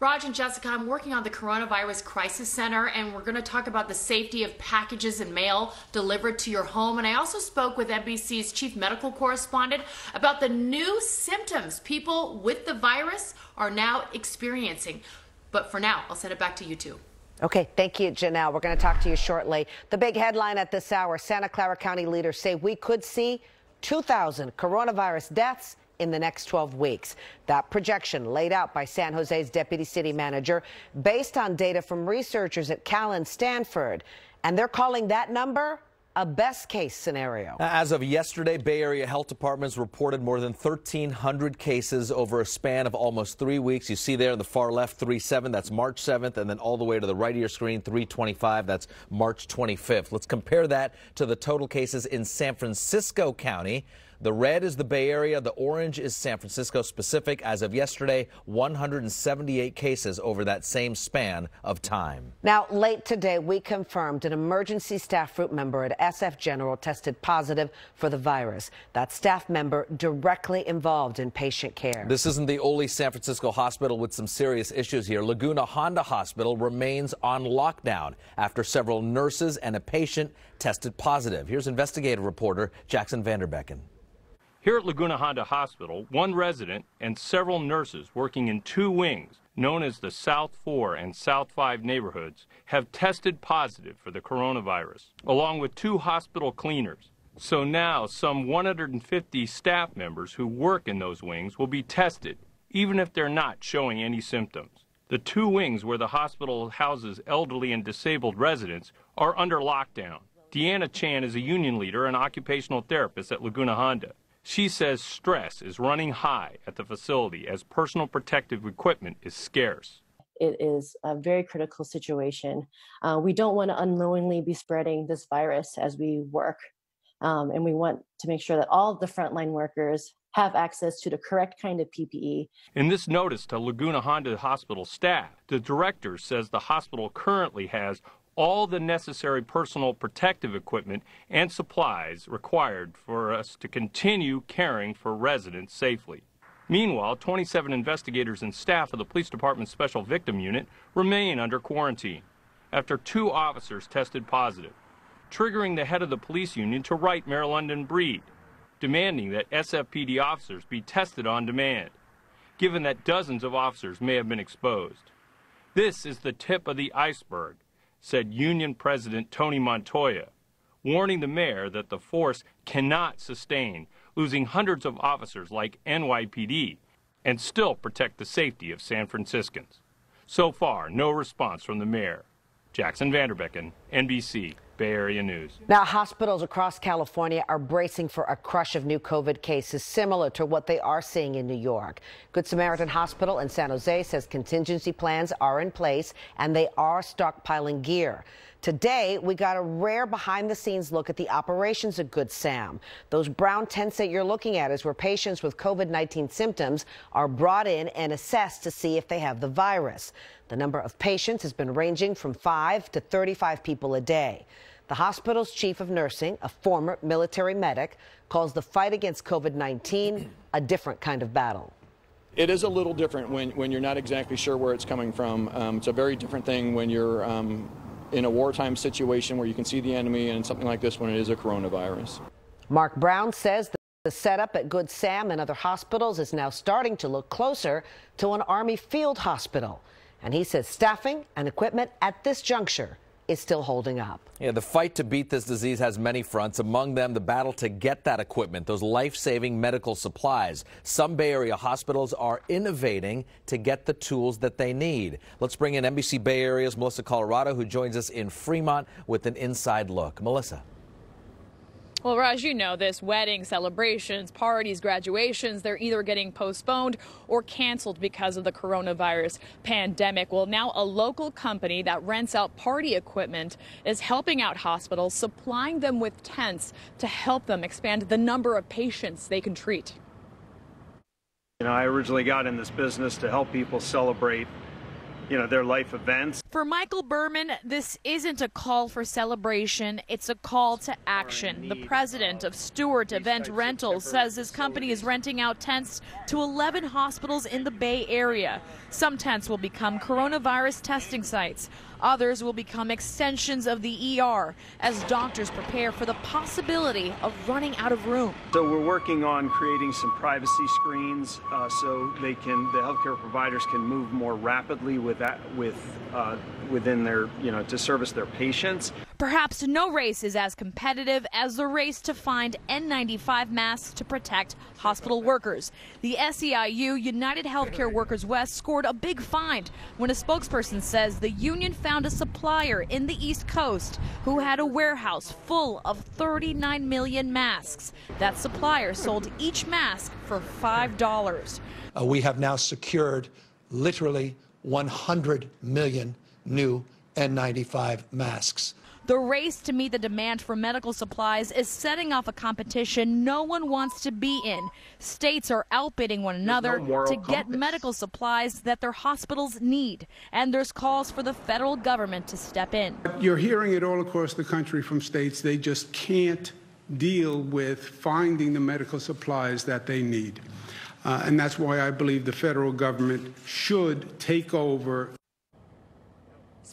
Raj and Jessica, I'm working on the Coronavirus Crisis Center, and we're going to talk about the safety of packages and mail delivered to your home. And I also spoke with NBC's chief medical correspondent about the new symptoms people with the virus are now experiencing. But for now, I'll send it back to you two. Okay, thank you, Janelle. We're going to talk to you shortly. The big headline at this hour Santa Clara County leaders say we could see 2,000 coronavirus deaths in the next 12 weeks. That projection laid out by San Jose's deputy city manager based on data from researchers at Cal and Stanford. And they're calling that number a best case scenario. As of yesterday, Bay Area health departments reported more than 1,300 cases over a span of almost three weeks. You see there in the far left, 37, that's March 7th, and then all the way to the right of your screen, 325, that's March 25th. Let's compare that to the total cases in San Francisco County. The red is the Bay Area. The orange is San Francisco specific. As of yesterday, 178 cases over that same span of time. Now, late today, we confirmed an emergency staff group member at SF General tested positive for the virus. That staff member directly involved in patient care. This isn't the only San Francisco hospital with some serious issues here. Laguna Honda Hospital remains on lockdown after several nurses and a patient tested positive. Here's investigative reporter Jaxon Van Derbeken. Here at Laguna Honda Hospital, one resident and several nurses working in two wings, known as the South 4 and South 5 neighborhoods, have tested positive for the coronavirus, along with two hospital cleaners. So now, some 150 staff members who work in those wings will be tested, even if they're not showing any symptoms. The two wings where the hospital houses elderly and disabled residents are under lockdown. Deanna Chan is a union leader and occupational therapist at Laguna Honda. She says stress is running high at the facility as personal protective equipment is scarce. It is a very critical situation. Uh, we don't want to unknowingly be spreading this virus as we work. Um, and we want to make sure that all of the frontline workers have access to the correct kind of PPE. In this notice to Laguna Honda Hospital staff, the director says the hospital currently has all the necessary personal protective equipment and supplies required for us to continue caring for residents safely. Meanwhile, 27 investigators and staff of the Police Department's Special Victim Unit remain under quarantine after two officers tested positive, triggering the head of the police union to write Mayor London Breed, demanding that SFPD officers be tested on demand, given that dozens of officers may have been exposed. This is the tip of the iceberg said Union President Tony Montoya, warning the mayor that the force cannot sustain losing hundreds of officers like NYPD and still protect the safety of San Franciscans. So far, no response from the mayor. Jaxon Van Derbeken, NBC. Bay Area News. Now, hospitals across California are bracing for a crush of new COVID cases similar to what they are seeing in New York. Good Samaritan Hospital in San Jose says contingency plans are in place and they are stockpiling gear. Today, we got a rare behind the scenes look at the operations of Good Sam. Those brown tents that you're looking at is where patients with COVID 19 symptoms are brought in and assessed to see if they have the virus. The number of patients has been ranging from 5 to 35 people a day. The hospital's chief of nursing, a former military medic, calls the fight against COVID 19 a different kind of battle. It is a little different when, when you're not exactly sure where it's coming from. Um, it's a very different thing when you're um, in a wartime situation where you can see the enemy and something like this when it is a coronavirus. Mark Brown says the setup at Good Sam and other hospitals is now starting to look closer to an Army field hospital. And he says staffing and equipment at this juncture is still holding up. Yeah, the fight to beat this disease has many fronts, among them the battle to get that equipment, those life saving medical supplies. Some Bay Area hospitals are innovating to get the tools that they need. Let's bring in NBC Bay Area's Melissa Colorado, who joins us in Fremont with an inside look. Melissa. Well, Raj, you know this weddings, celebrations, parties, graduations, they're either getting postponed or canceled because of the coronavirus pandemic. Well, now a local company that rents out party equipment is helping out hospitals, supplying them with tents to help them expand the number of patients they can treat. You know, I originally got in this business to help people celebrate you know, their life events. For Michael Berman, this isn't a call for celebration, it's a call to action. The president of Stuart Event Rentals says his company is renting out tents to 11 hospitals in the Bay Area. Some tents will become coronavirus testing sites. Others will become extensions of the ER as doctors prepare for the possibility of running out of room. So we're working on creating some privacy screens uh, so they can the healthcare providers can move more rapidly with that with uh, within their you know to service their patients. Perhaps no race is as competitive as the race to find N95 masks to protect hospital workers. The SEIU United Healthcare Workers West scored a big find when a spokesperson says the union found a supplier in the East Coast who had a warehouse full of 39 million masks. That supplier sold each mask for $5. Uh, we have now secured literally 100 million new N95 masks. The race to meet the demand for medical supplies is setting off a competition no one wants to be in. States are outbidding one another no to get compass. medical supplies that their hospitals need. And there's calls for the federal government to step in. You're hearing it all across the country from states. They just can't deal with finding the medical supplies that they need. Uh, and that's why I believe the federal government should take over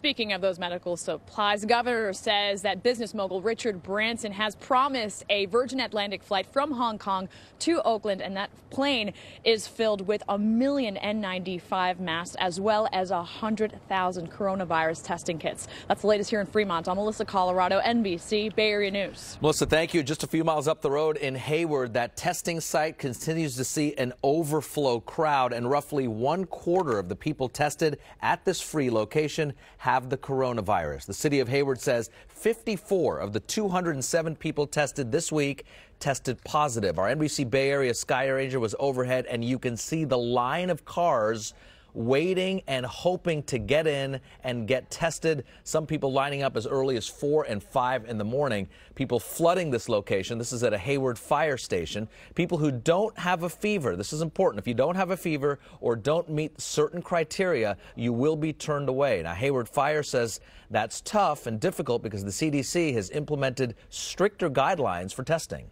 Speaking of those medical supplies, the governor says that business mogul Richard Branson has promised a Virgin Atlantic flight from Hong Kong to Oakland, and that plane is filled with a million N95 masks as well as a hundred thousand coronavirus testing kits. That's the latest here in Fremont. I'm Melissa Colorado, NBC Bay Area News. Melissa, thank you. Just a few miles up the road in Hayward, that testing site continues to see an overflow crowd, and roughly one quarter of the people tested at this free location have the coronavirus. The city of Hayward says 54 of the 207 people tested this week tested positive. Our NBC Bay Area Sky Ranger was overhead, and you can see the line of cars waiting and hoping to get in and get tested. Some people lining up as early as 4 and 5 in the morning. People flooding this location. This is at a Hayward fire station. People who don't have a fever. This is important. If you don't have a fever or don't meet certain criteria, you will be turned away. Now, Hayward Fire says that's tough and difficult because the CDC has implemented stricter guidelines for testing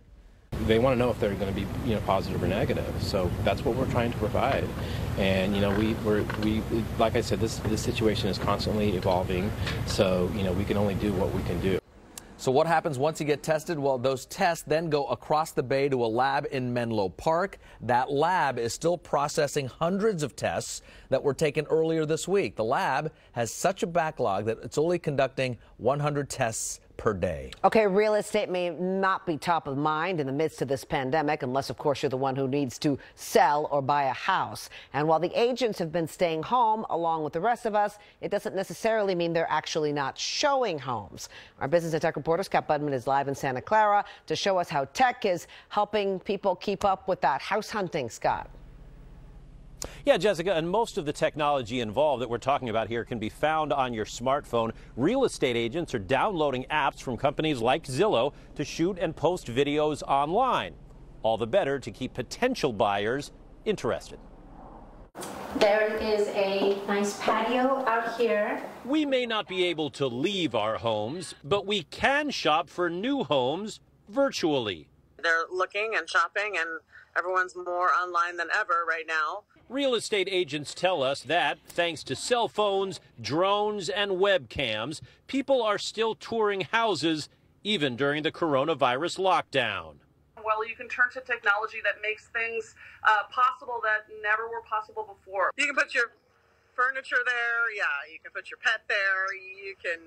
they want to know if they're going to be you know positive or negative so that's what we're trying to provide and you know we we're, we like i said this this situation is constantly evolving so you know we can only do what we can do so what happens once you get tested? Well, those tests then go across the bay to a lab in Menlo Park. That lab is still processing hundreds of tests that were taken earlier this week. The lab has such a backlog that it's only conducting 100 tests per day. Okay, real estate may not be top of mind in the midst of this pandemic, unless, of course, you're the one who needs to sell or buy a house. And while the agents have been staying home along with the rest of us, it doesn't necessarily mean they're actually not showing homes. Our business and tech reporter Scott Budman is live in Santa Clara to show us how tech is helping people keep up with that house hunting. Scott. Yeah, Jessica, and most of the technology involved that we're talking about here can be found on your smartphone. Real estate agents are downloading apps from companies like Zillow to shoot and post videos online. All the better to keep potential buyers interested. There is a nice patio out here. We may not be able to leave our homes, but we can shop for new homes virtually. They're looking and shopping, and everyone's more online than ever right now. Real estate agents tell us that, thanks to cell phones, drones, and webcams, people are still touring houses even during the coronavirus lockdown. Well, you can turn to technology that makes things uh, possible that never were possible before. You can put your furniture there, yeah, you can put your pet there, you can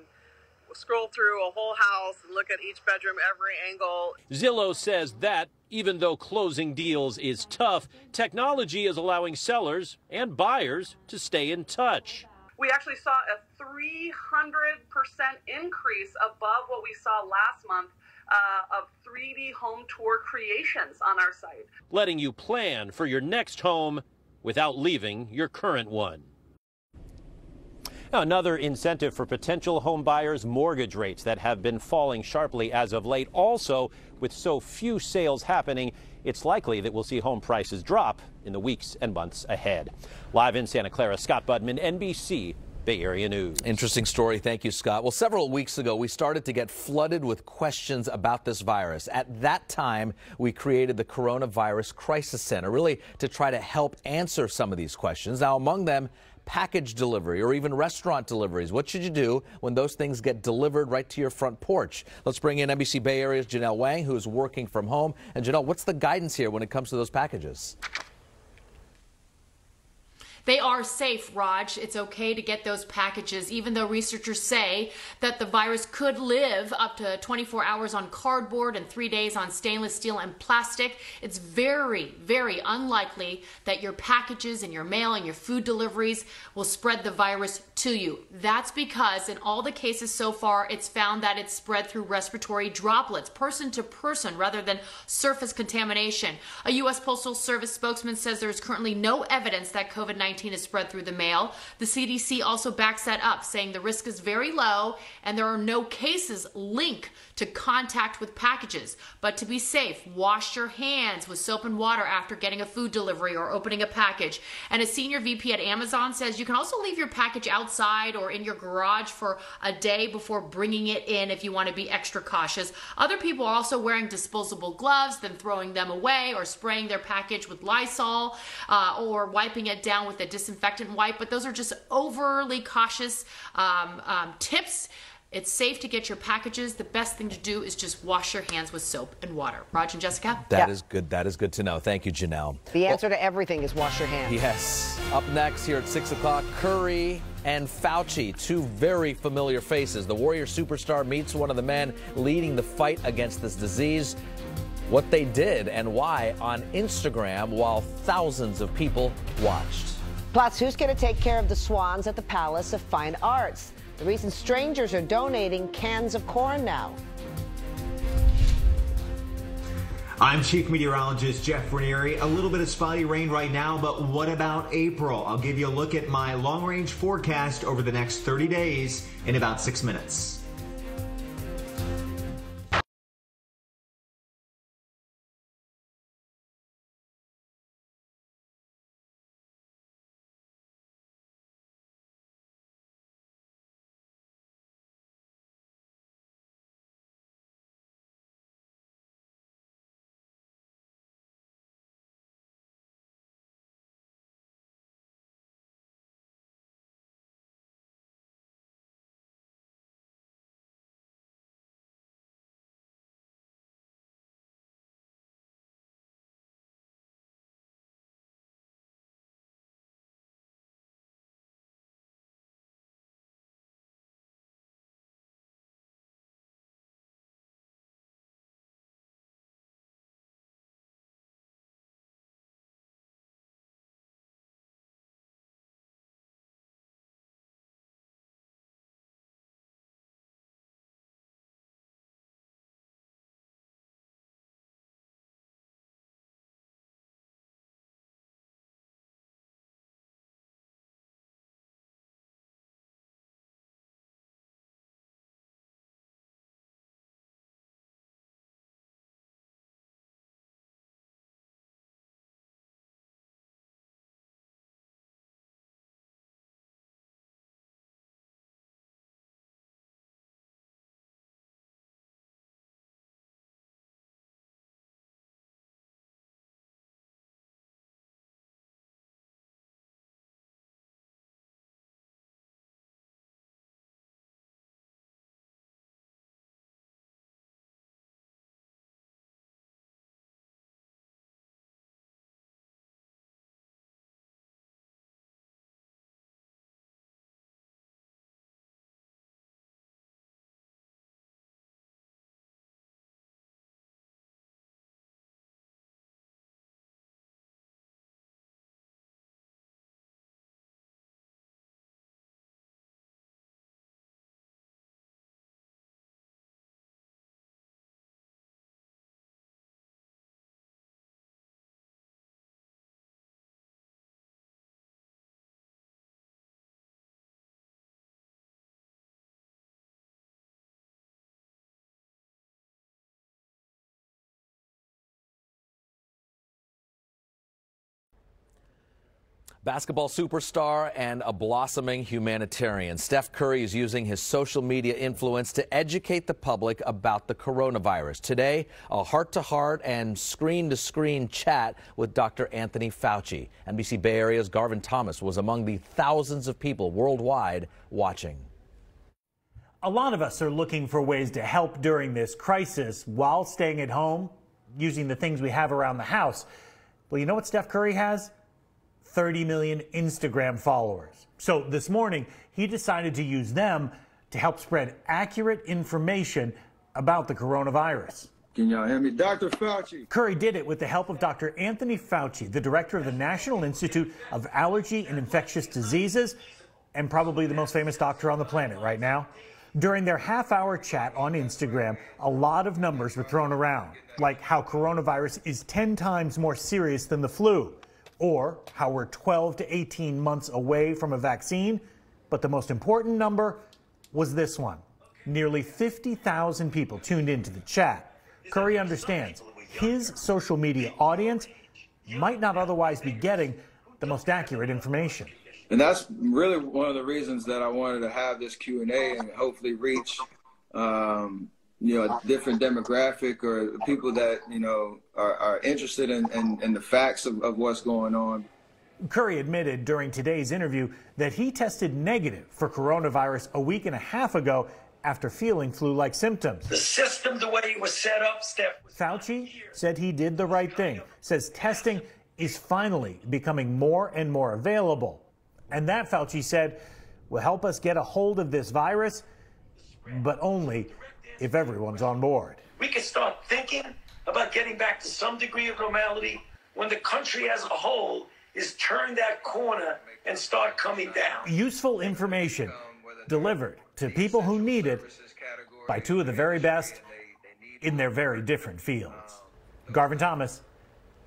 scroll through a whole house and look at each bedroom, every angle. Zillow says that even though closing deals is tough, technology is allowing sellers and buyers to stay in touch. We actually saw a 300% increase above what we saw last month uh, of 3D home tour creations on our site. Letting you plan for your next home without leaving your current one. Another incentive for potential home buyers mortgage rates that have been falling sharply as of late. Also, with so few sales happening, it's likely that we'll see home prices drop in the weeks and months ahead. Live in Santa Clara, Scott Budman, NBC Bay Area News. Interesting story. Thank you, Scott. Well, several weeks ago, we started to get flooded with questions about this virus. At that time, we created the Coronavirus Crisis Center, really to try to help answer some of these questions. Now, among them, package delivery or even restaurant deliveries. What should you do when those things get delivered right to your front porch? Let's bring in NBC Bay Area's Janelle Wang, who is working from home. And Janelle, what's the guidance here when it comes to those packages? They are safe, Raj. It's okay to get those packages, even though researchers say that the virus could live up to 24 hours on cardboard and three days on stainless steel and plastic. It's very, very unlikely that your packages and your mail and your food deliveries will spread the virus to you. That's because in all the cases so far, it's found that it's spread through respiratory droplets, person to person, rather than surface contamination. A U.S. Postal Service spokesman says there's currently no evidence that COVID 19 19 is spread through the mail. The CDC also backs that up, saying the risk is very low and there are no cases linked to contact with packages. But to be safe, wash your hands with soap and water after getting a food delivery or opening a package. And a senior VP at Amazon says you can also leave your package outside or in your garage for a day before bringing it in if you want to be extra cautious. Other people are also wearing disposable gloves, then throwing them away or spraying their package with Lysol uh, or wiping it down with a disinfectant wipe, but those are just overly cautious um, um, tips. It's safe to get your packages. The best thing to do is just wash your hands with soap and water. Raj and Jessica? That yeah. is good. That is good to know. Thank you, Janelle. The answer well, to everything is wash your hands. Yes. Up next here at 6 o'clock, Curry and Fauci, two very familiar faces. The Warrior superstar meets one of the men leading the fight against this disease what they did and why on Instagram while thousands of people watched. Plus, who's going to take care of the swans at the Palace of Fine Arts? The reason strangers are donating cans of corn now. I'm Chief Meteorologist Jeff Ranieri. A little bit of spotty rain right now, but what about April? I'll give you a look at my long range forecast over the next 30 days in about six minutes. Basketball superstar and a blossoming humanitarian. Steph Curry is using his social media influence to educate the public about the coronavirus. Today, a heart to heart and screen to screen chat with Dr. Anthony Fauci. NBC Bay Area's Garvin Thomas was among the thousands of people worldwide watching. A lot of us are looking for ways to help during this crisis while staying at home, using the things we have around the house. Well, you know what Steph Curry has? 30 million Instagram followers. So this morning, he decided to use them to help spread accurate information about the coronavirus. Can y'all hear me? Dr. Fauci. Curry did it with the help of Dr. Anthony Fauci, the director of the National Institute of Allergy and Infectious Diseases, and probably the most famous doctor on the planet right now. During their half hour chat on Instagram, a lot of numbers were thrown around, like how coronavirus is 10 times more serious than the flu or how we're 12 to 18 months away from a vaccine. But the most important number was this one. Nearly 50,000 people tuned into the chat. Curry understands his social media audience might not otherwise be getting the most accurate information. And that's really one of the reasons that I wanted to have this Q&A and hopefully reach um, you know, a different demographic or people that, you know, are, are interested in, in, in, the facts of, of what's going on. Curry admitted during today's interview that he tested negative for coronavirus a week and a half ago after feeling flu like symptoms. The system, the way it was set up, Steph. Fauci said he did the right thing, says testing is finally becoming more and more available. And that, Fauci said, will help us get a hold of this virus, but only if everyone's on board. We can start thinking about getting back to some degree of normality when the country as a whole is turned that corner and start coming down. Useful information delivered to people who need it by two of the very best in their very different fields. Garvin Thomas,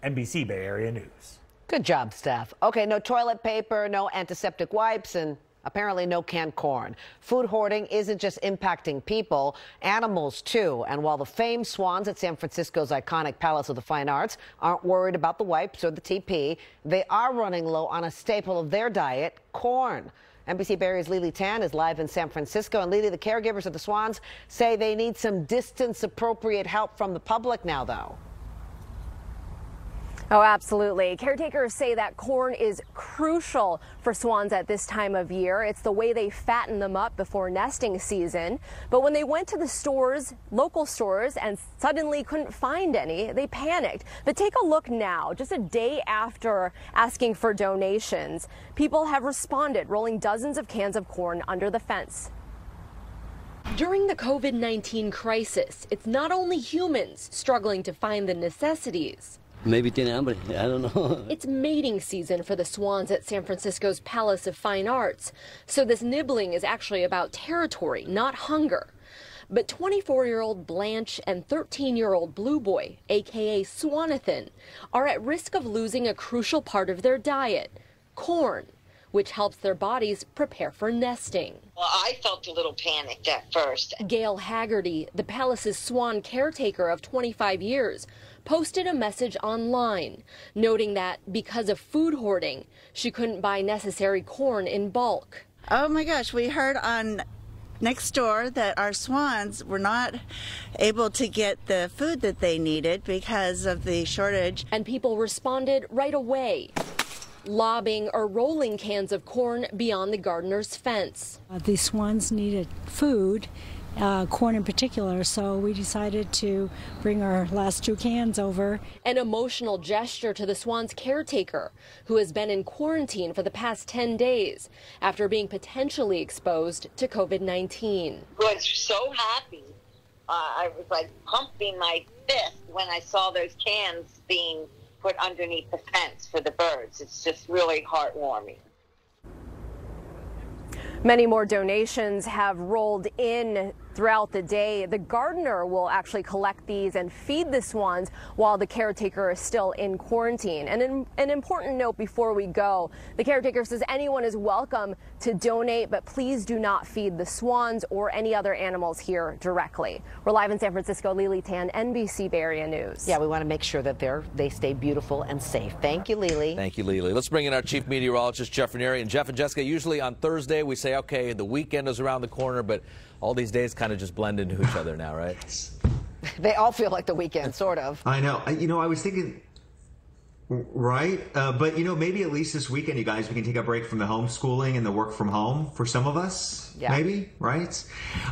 NBC Bay Area News. Good job, Steph. Okay, no toilet paper, no antiseptic wipes, and Apparently, no canned corn. Food hoarding isn't just impacting people, animals too. And while the famed swans at San Francisco's iconic Palace of the Fine Arts aren't worried about the wipes or the TP, they are running low on a staple of their diet, corn. NBC Bay Area's Lili Tan is live in San Francisco. And Lili, the caregivers of the Swans say they need some distance appropriate help from the public now, though. Oh, absolutely. Caretakers say that corn is crucial for swans at this time of year. It's the way they fatten them up before nesting season. But when they went to the stores, local stores, and suddenly couldn't find any, they panicked. But take a look now, just a day after asking for donations, people have responded, rolling dozens of cans of corn under the fence. During the COVID 19 crisis, it's not only humans struggling to find the necessities. Maybe tiene hambre. I don't know. it's mating season for the swans at San Francisco's Palace of Fine Arts. So this nibbling is actually about territory, not hunger. But 24 year old Blanche and 13 year old Blue Boy, aka Swanathan, are at risk of losing a crucial part of their diet corn, which helps their bodies prepare for nesting. Well, I felt a little panicked at first. Gail Haggerty, the palace's swan caretaker of 25 years, posted a message online noting that because of food hoarding, she couldn't buy necessary corn in bulk. Oh my gosh, we heard on Nextdoor that our swans were not able to get the food that they needed because of the shortage. And people responded right away lobbing or rolling cans of corn beyond the gardener's fence. Uh, the swans needed food uh, corn in particular, so we decided to bring our last two cans over. An emotional gesture to the Swans caretaker, who has been in quarantine for the past 10 days after being potentially exposed to COVID 19. I was so happy. Uh, I was like pumping my fist when I saw those cans being put underneath the fence for the birds. It's just really heartwarming. Many more donations have rolled in throughout the day. The gardener will actually collect these and feed the swans while the caretaker is still in quarantine. And an, an important note before we go, the caretaker says anyone is welcome to donate, but please do not feed the swans or any other animals here directly. We're live in San Francisco. Lili Tan, NBC Bay Area News. Yeah, we want to make sure that they're they stay beautiful and safe. Thank you, Lili. Thank you, Lili. Let's bring in our chief meteorologist, Jeff Ranieri. And Jeff and Jessica, usually on Thursday we say, okay, the weekend is around the corner, but all these days kind of just blend into each other now, right? They all feel like the weekend, sort of. I know. I- You know, I was thinking, right? Uh, but, you know, maybe at least this weekend, you guys, we can take a break from the homeschooling and the work from home for some of us. Yeah. Maybe, right?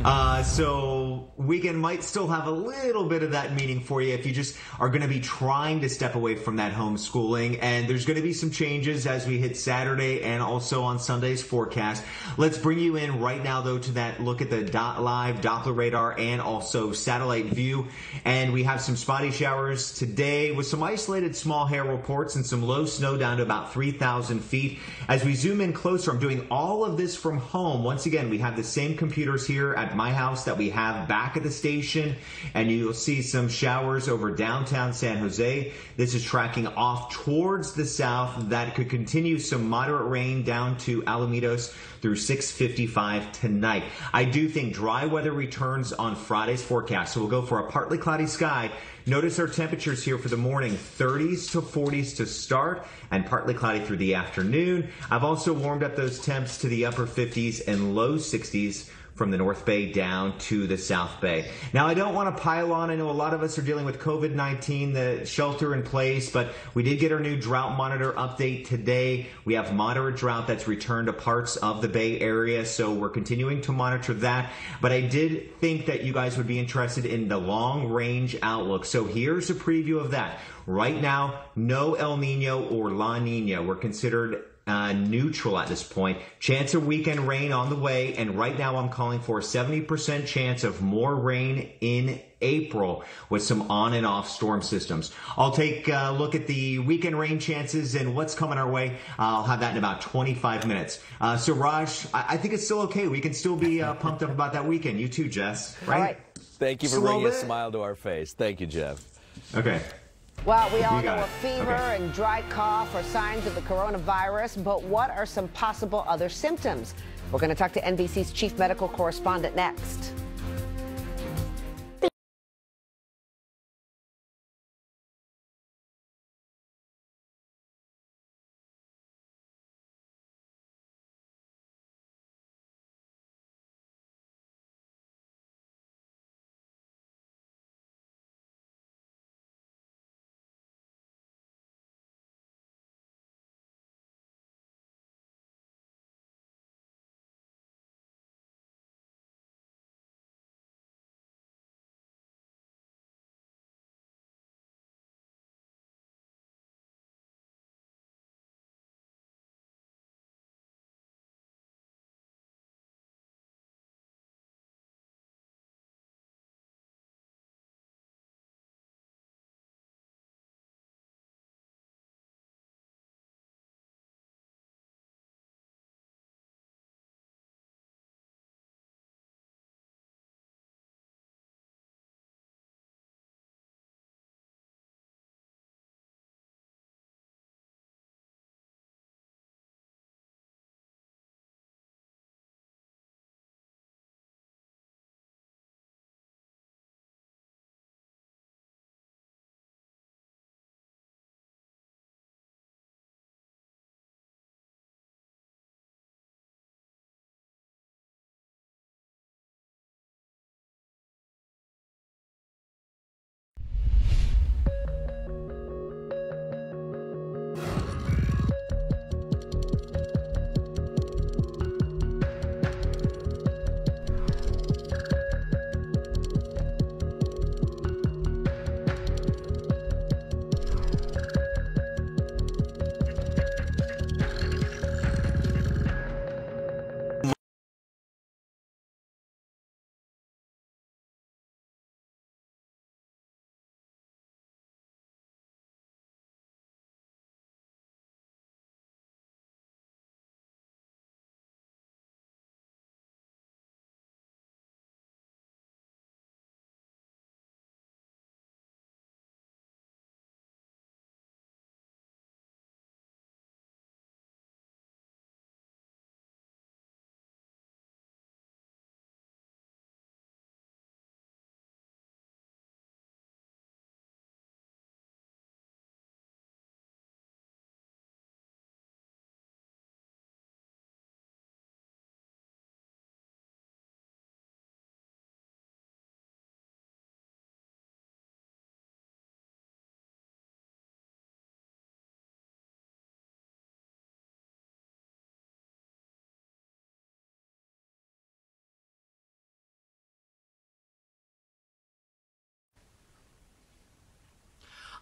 Uh, so, weekend might still have a little bit of that meaning for you if you just are going to be trying to step away from that homeschooling. And there's going to be some changes as we hit Saturday and also on Sunday's forecast. Let's bring you in right now, though, to that look at the dot live Doppler radar and also satellite view. And we have some spotty showers today with some isolated small hair reports and some low snow down to about 3,000 feet. As we zoom in closer, I'm doing all of this from home. Once again, we have the same computers here at my house that we have back at the station, and you'll see some showers over downtown San Jose. This is tracking off towards the south. That could continue some moderate rain down to Alamitos through 655 tonight. I do think dry weather returns on Friday's forecast. So we'll go for a partly cloudy sky. Notice our temperatures here for the morning 30s to 40s to start and partly cloudy through the afternoon. I've also warmed up those temps to the upper 50s and low 60s from the North Bay down to the South Bay. Now, I don't want to pile on. I know a lot of us are dealing with COVID 19, the shelter in place, but we did get our new drought monitor update today. We have moderate drought that's returned to parts of the Bay Area, so we're continuing to monitor that. But I did think that you guys would be interested in the long range outlook. So here's a preview of that. Right now, no El Nino or La Nina. We're considered uh, neutral at this point. Chance of weekend rain on the way, and right now I'm calling for a 70% chance of more rain in April with some on and off storm systems. I'll take a look at the weekend rain chances and what's coming our way. I'll have that in about 25 minutes. Uh, so, Raj, I, I think it's still okay. We can still be uh, pumped up about that weekend. You too, Jess. Right? Thank you for little bringing a smile to our face. Thank you, Jeff. Okay. Well, we all know a fever Okay. and dry cough are signs of the coronavirus, but what are some possible other symptoms? We're going to talk to NBC's chief medical correspondent next.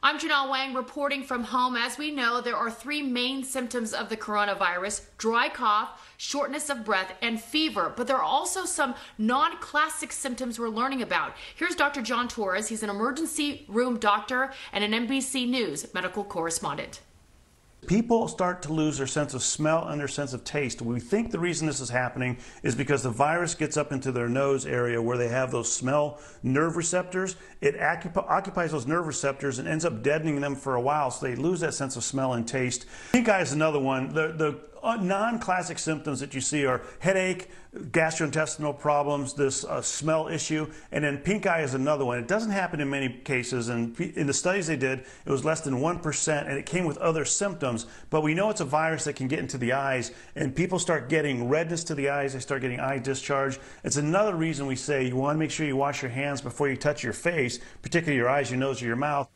I'm Janelle Wang reporting from home. As we know, there are three main symptoms of the coronavirus dry cough, shortness of breath, and fever. But there are also some non classic symptoms we're learning about. Here's Dr. John Torres. He's an emergency room doctor and an NBC News medical correspondent. People start to lose their sense of smell and their sense of taste. We think the reason this is happening is because the virus gets up into their nose area where they have those smell nerve receptors. It occupies those nerve receptors and ends up deadening them for a while, so they lose that sense of smell and taste. Pink eye is another one. The, the uh, non-classic symptoms that you see are headache, gastrointestinal problems, this uh, smell issue, and then pink eye is another one. It doesn't happen in many cases, and in the studies they did, it was less than 1%, and it came with other symptoms. But we know it's a virus that can get into the eyes, and people start getting redness to the eyes, they start getting eye discharge. It's another reason we say you want to make sure you wash your hands before you touch your face, particularly your eyes, your nose, or your mouth.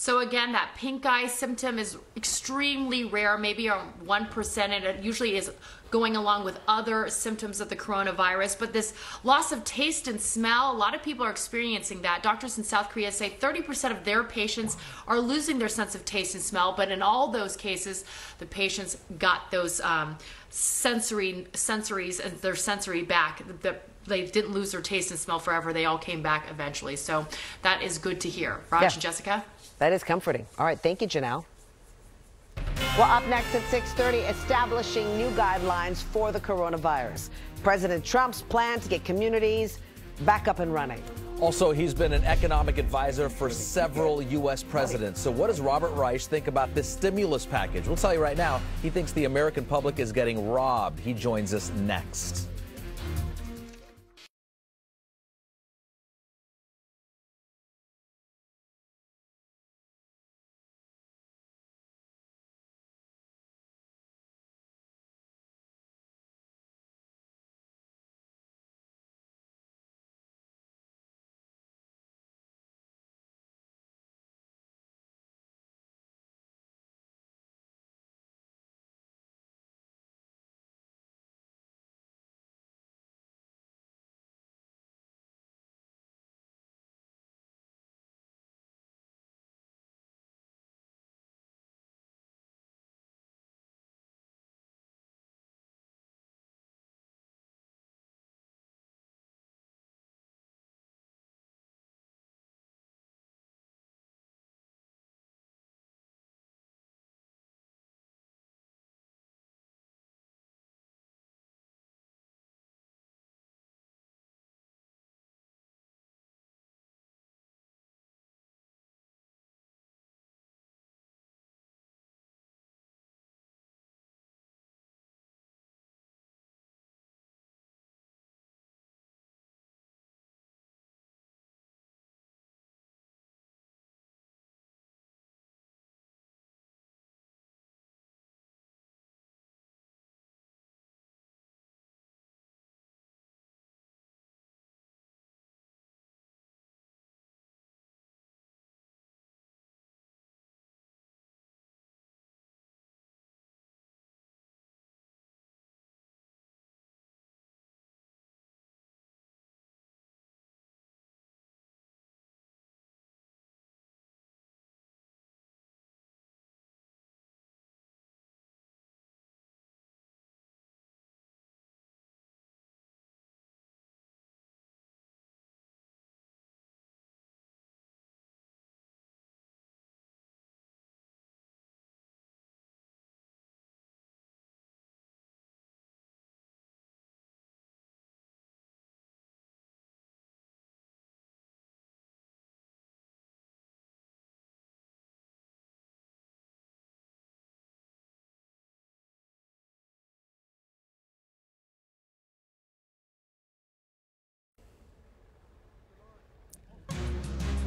So again, that pink eye symptom is extremely rare, maybe around 1%, and it usually is going along with other symptoms of the coronavirus. But this loss of taste and smell, a lot of people are experiencing that. Doctors in South Korea say 30% of their patients are losing their sense of taste and smell, but in all those cases, the patients got those um, sensory sensories and their sensory back. The, they didn't lose their taste and smell forever. They all came back eventually. So that is good to hear. Raj yeah. and Jessica? That is comforting. All right, thank you, Janelle. Well, up next at 6:30, establishing new guidelines for the coronavirus. President Trump's plan to get communities back up and running. Also, he's been an economic advisor for several U.S. presidents. So, what does Robert Reich think about this stimulus package? We'll tell you right now. He thinks the American public is getting robbed. He joins us next.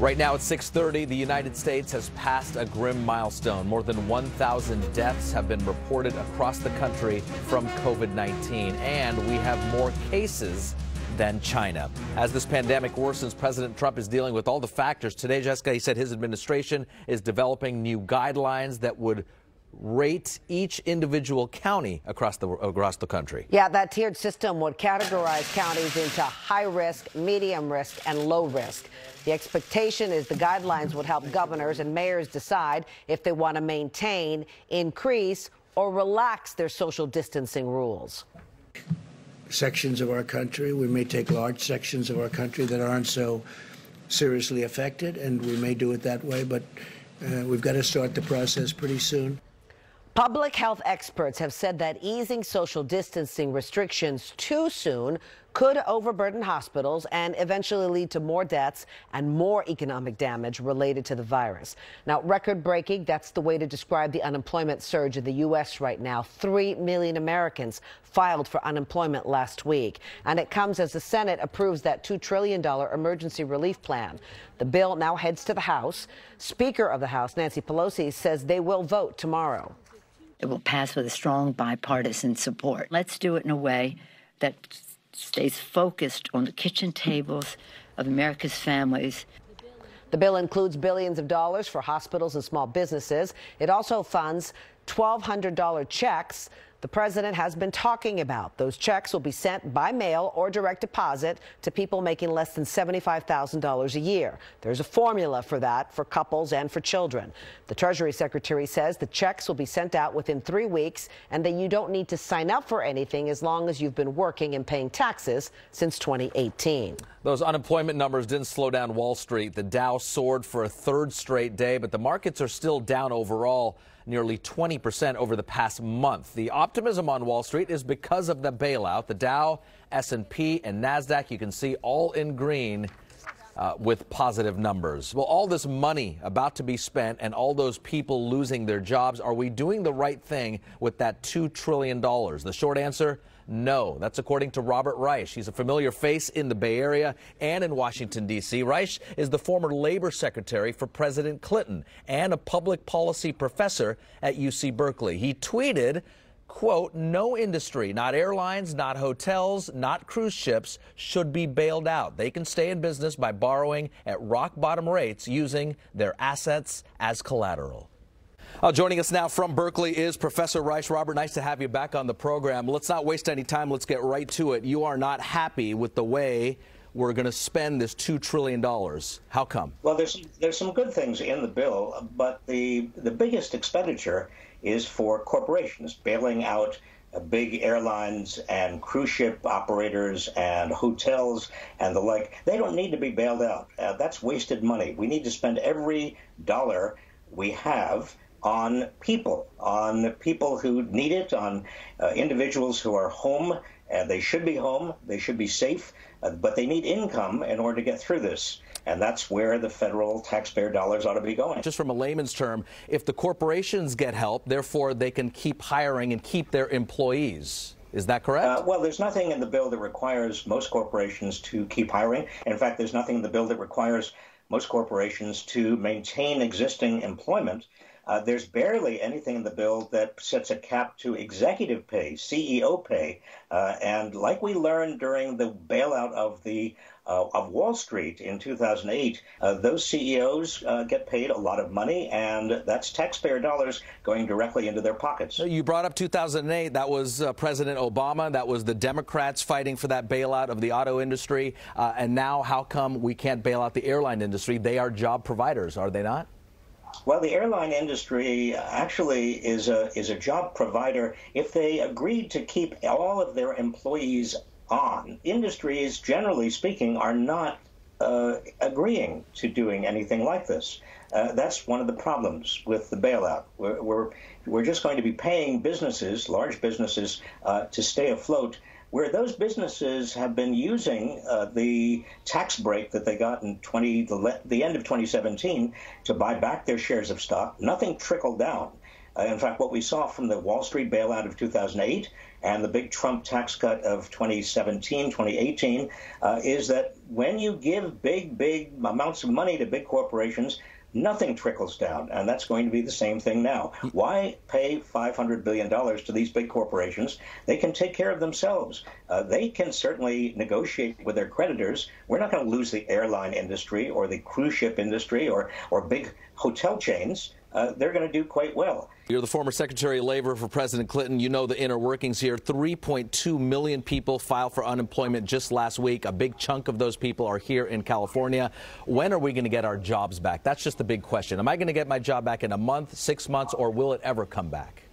Right now at 6:30, the United States has passed a grim milestone. More than 1,000 deaths have been reported across the country from COVID-19, and we have more cases than China. As this pandemic worsens, President Trump is dealing with all the factors. Today, Jessica, he said his administration is developing new guidelines that would rate each individual county across the across the country. Yeah, that tiered system would categorize counties into high risk, medium risk, and low risk. The expectation is the guidelines would help governors and mayors decide if they want to maintain, increase, or relax their social distancing rules. Sections of our country, we may take large sections of our country that aren't so seriously affected, and we may do it that way, but uh, we've got to start the process pretty soon. Public health experts have said that easing social distancing restrictions too soon could overburden hospitals and eventually lead to more deaths and more economic damage related to the virus. Now, record breaking, that's the way to describe the unemployment surge in the U.S. right now. Three million Americans filed for unemployment last week. And it comes as the Senate approves that $2 trillion emergency relief plan. The bill now heads to the House. Speaker of the House, Nancy Pelosi, says they will vote tomorrow. It will pass with a strong bipartisan support. Let's do it in a way that stays focused on the kitchen tables of America's families. The bill includes billions of dollars for hospitals and small businesses. It also funds $1,200 checks the president has been talking about. Those checks will be sent by mail or direct deposit to people making less than $75,000 a year. There's a formula for that for couples and for children. The Treasury Secretary says the checks will be sent out within three weeks and that you don't need to sign up for anything as long as you've been working and paying taxes since 2018. Those unemployment numbers didn't slow down Wall Street. The Dow soared for a third straight day, but the markets are still down overall nearly 20% over the past month. The optimism on Wall Street is because of the bailout. The Dow, S&P, and Nasdaq, you can see all in green uh, with positive numbers. Well, all this money about to be spent and all those people losing their jobs, are we doing the right thing with that $2 trillion? The short answer, no. That's according to Robert Reich. He's a familiar face in the Bay Area and in Washington, D.C. Reich is the former labor secretary for President Clinton and a public policy professor at UC Berkeley. He tweeted, quote, no industry, not airlines, not hotels, not cruise ships, should be bailed out. They can stay in business by borrowing at rock bottom rates using their assets as collateral. Uh, joining us now from Berkeley is Professor Reich. Robert, nice to have you back on the program. Let's not waste any time. Let's get right to it. You are not happy with the way we're going to spend this $2 trillion. How come? Well, there's, there's some good things in the bill, but the, the biggest expenditure is for corporations, bailing out uh, big airlines and cruise ship operators and hotels and the like. They don't need to be bailed out. Uh, that's wasted money. We need to spend every dollar we have on people, on people who need it, on uh, individuals who are home. and they should be home, they should be safe, uh, but they need income in order to get through this. And that's where the federal taxpayer dollars ought to be going. Just from a layman's term, if the corporations get help, therefore they can keep hiring and keep their employees. Is that correct? Uh, well, there's nothing in the bill that requires most corporations to keep hiring. In fact, there's nothing in the bill that requires most corporations to maintain existing employment. Uh, there's barely anything in the bill that sets a cap to executive pay, CEO pay, uh, and like we learned during the bailout of the uh, of Wall Street in 2008, uh, those CEOs uh, get paid a lot of money, and that's taxpayer dollars going directly into their pockets. You brought up 2008. That was uh, President Obama. That was the Democrats fighting for that bailout of the auto industry. and now, how come we can't bail out the airline industry? They are job providers, are they not? Well, the airline industry actually is a is a job provider if they agreed to keep all of their employees on. Industries, generally speaking, are not uh, agreeing to doing anything like this. Uh, that's one of the problems with the bailout. We're, we're, we're just going to be paying businesses, large businesses, uh, to stay afloat where those businesses have been using uh, the tax break that they got in 20 the, the, end of 2017 to buy back their shares of stock. Nothing trickled down. Uh, in fact, what we saw from the Wall Street bailout of 2008 and the big Trump tax cut of 2017, 2018, uh, is that when you give big, big amounts of money to big corporations, nothing trickles down, and that's going to be the same thing now. Why pay $500 billion to these big corporations? They can take care of themselves. Uh, they can certainly negotiate with their creditors. We're not going to lose the airline industry or the cruise ship industry or, or big hotel chains. uh, they're going to do quite well. You're the former Secretary of Labor for President Clinton. You know the inner workings here. 3.2 million people filed for unemployment just last week. A big chunk of those people are here in California. When are we going to get our jobs back? That's just the big question. Am I going to get my job back in a month, six months, or will it ever come back?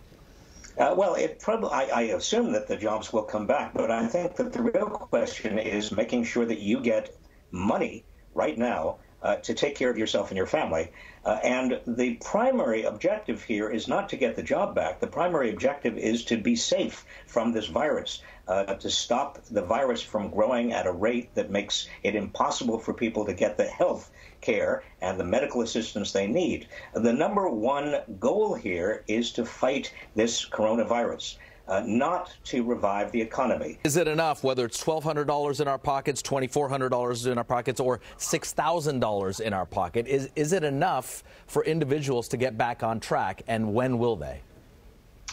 Uh, well, it probably I, I, assume that the jobs will come back, but I think that the real question is making sure that you get money right now uh, to take care of yourself and your family. Uh, and the primary objective here is not to get the job back. The primary objective is to be safe from this virus, uh, to stop the virus from growing at a rate that makes it impossible for people to get the health care and the medical assistance they need. The number one goal here is to fight this coronavirus uh, not to revive the economy. Is it enough, whether it's $1,200 in our pockets, $2,400 in our pockets, or $6,000 in our pocket? Is, is it enough for individuals to get back on track, and when will they?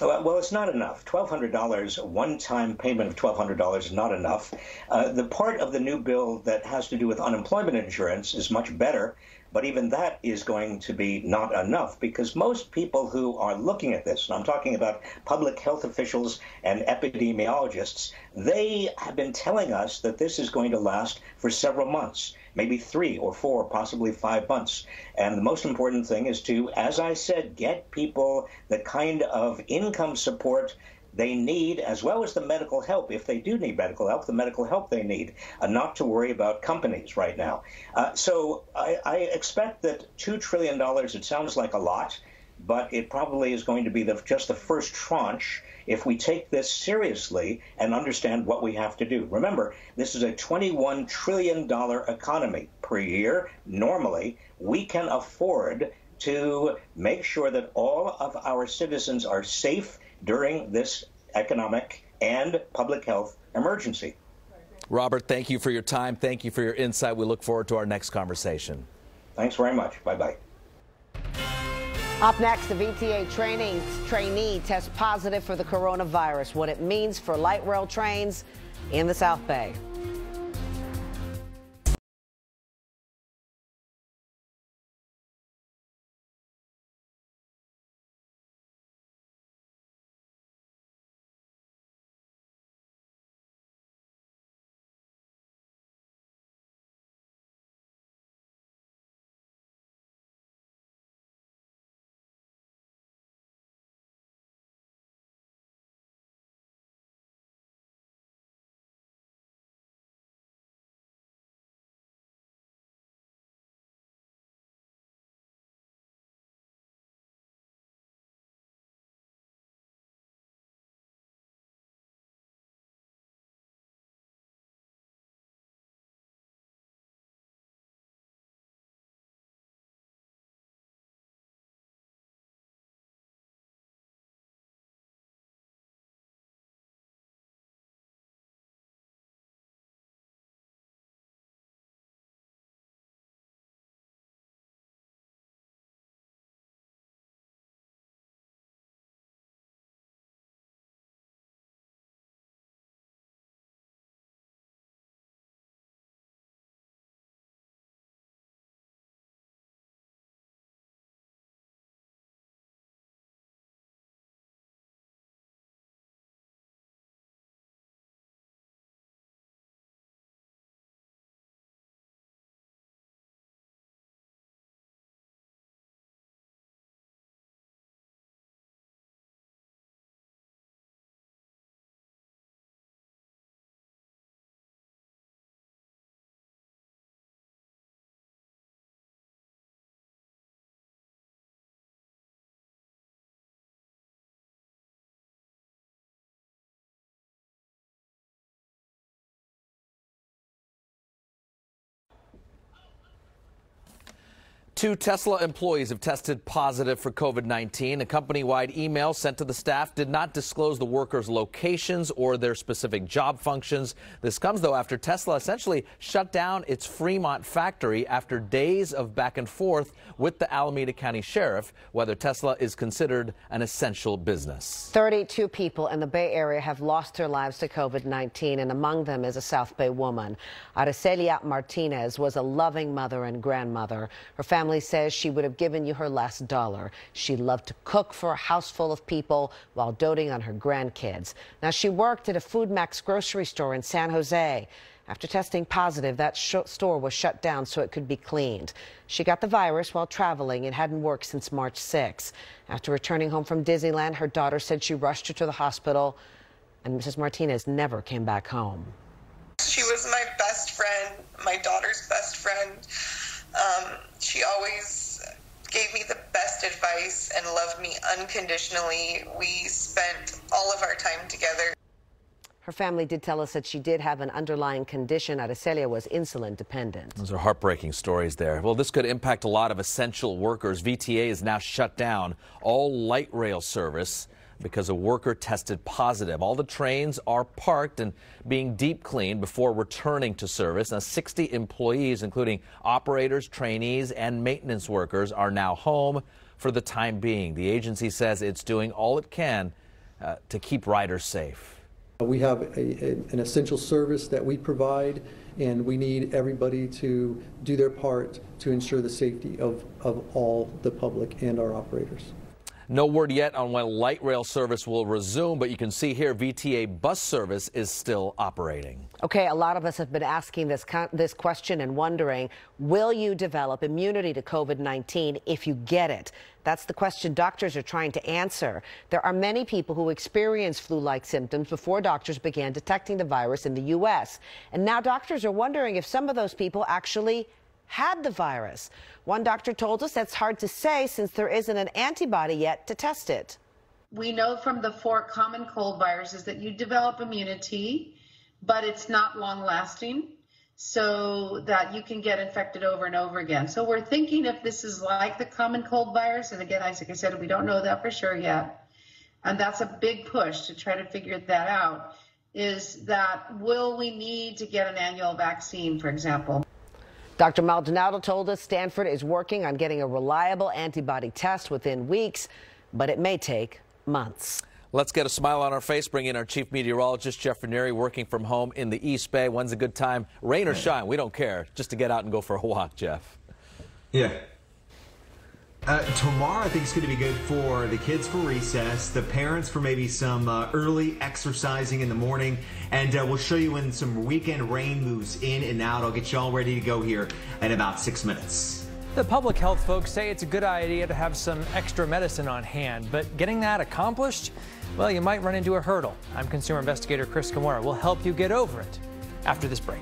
Well, it's not enough. $1,200, one time payment of $1,200 is not enough. Uh, the part of the new bill that has to do with unemployment insurance is much better. But even that is going to be not enough because most people who are looking at this, and I'm talking about public health officials and epidemiologists, they have been telling us that this is going to last for several months, maybe three or four, possibly five months. And the most important thing is to, as I said, get people the kind of income support they need, as well as the medical help, if they do need medical help, the medical help they need, uh, not to worry about companies right now. Uh, so I, I, expect that $2 trillion, it sounds like a lot, but it probably is going to be the, just the first tranche if we take this seriously and understand what we have to do. Remember, this is a $21 trillion economy per year. Normally, we can afford to make sure that all of our citizens are safe during this economic and public health emergency. Robert, thank you for your time. Thank you for your insight. We look forward to our next conversation. Thanks very much. Bye bye. Up next, the VTA training trainee tests positive for the coronavirus, what it means for light rail trains in the South Bay. Two Tesla employees have tested positive for COVID 19. A company wide email sent to the staff did not disclose the workers' locations or their specific job functions. This comes, though, after Tesla essentially shut down its Fremont factory after days of back and forth with the Alameda County Sheriff whether Tesla is considered an essential business. 32 people in the Bay Area have lost their lives to COVID 19, and among them is a South Bay woman. Arcelia Martinez was a loving mother and grandmother. Her family family says she would have given you her last dollar. She loved to cook for a house full of people while doting on her grandkids. Now, she worked at a FoodMaxx grocery store in San Jose. After testing positive, that store was shut down so it could be cleaned. She got the virus while traveling and hadn't worked since March 6. After returning home from Disneyland, her daughter said she rushed her to the hospital, and Mrs. Martinez never came back home. She was my best friend, my daughter's best friend. Um, she always gave me the best advice and loved me unconditionally. We spent all of our time together. Her family did tell us that she did have an underlying condition. Araceli was insulin dependent. Those are heartbreaking stories there. Well, this could impact a lot of essential workers. VTA is now shut down all light rail service because a worker tested positive. All the trains are parked and being deep cleaned before returning to service. Now, 60 employees, including operators, trainees, and maintenance workers, are now home for the time being. The agency says it's doing all it can uh, to keep riders safe. We have a, a, an essential service that we provide, and we need everybody to do their part to ensure the safety of, of all the public and our operators. No word yet on when light rail service will resume, but you can see here VTA bus service is still operating. Okay, a lot of us have been asking this this question and wondering, will you develop immunity to COVID-19 if you get it? That's the question doctors are trying to answer. There are many people who experienced flu-like symptoms before doctors began detecting the virus in the U.S. And now doctors are wondering if some of those people actually had the virus. One doctor told us that's hard to say since there isn't an antibody yet to test it. We know from the four common cold viruses that you develop immunity, but it's not long lasting so that you can get infected over and over again. So we're thinking if this is like the common cold virus, and again, like I said, we don't know that for sure yet. And that's a big push to try to figure that out is that will we need to get an annual vaccine, for example? Dr. Maldonado told us Stanford is working on getting a reliable antibody test within weeks, but it may take months. Let's get a smile on our face. Bring in our chief meteorologist, Jeff Ranieri, working from home in the East Bay. When's a good time? Rain or shine, we don't care. Just to get out and go for a walk, Jeff. Yeah. Uh, tomorrow, I think it's going to be good for the kids for recess, the parents for maybe some uh, early exercising in the morning, and uh, we'll show you when some weekend rain moves in and out. I'll get you all ready to go here in about six minutes. The public health folks say it's a good idea to have some extra medicine on hand, but getting that accomplished, well, you might run into a hurdle. I'm consumer investigator Chris Kimura. We'll help you get over it after this break.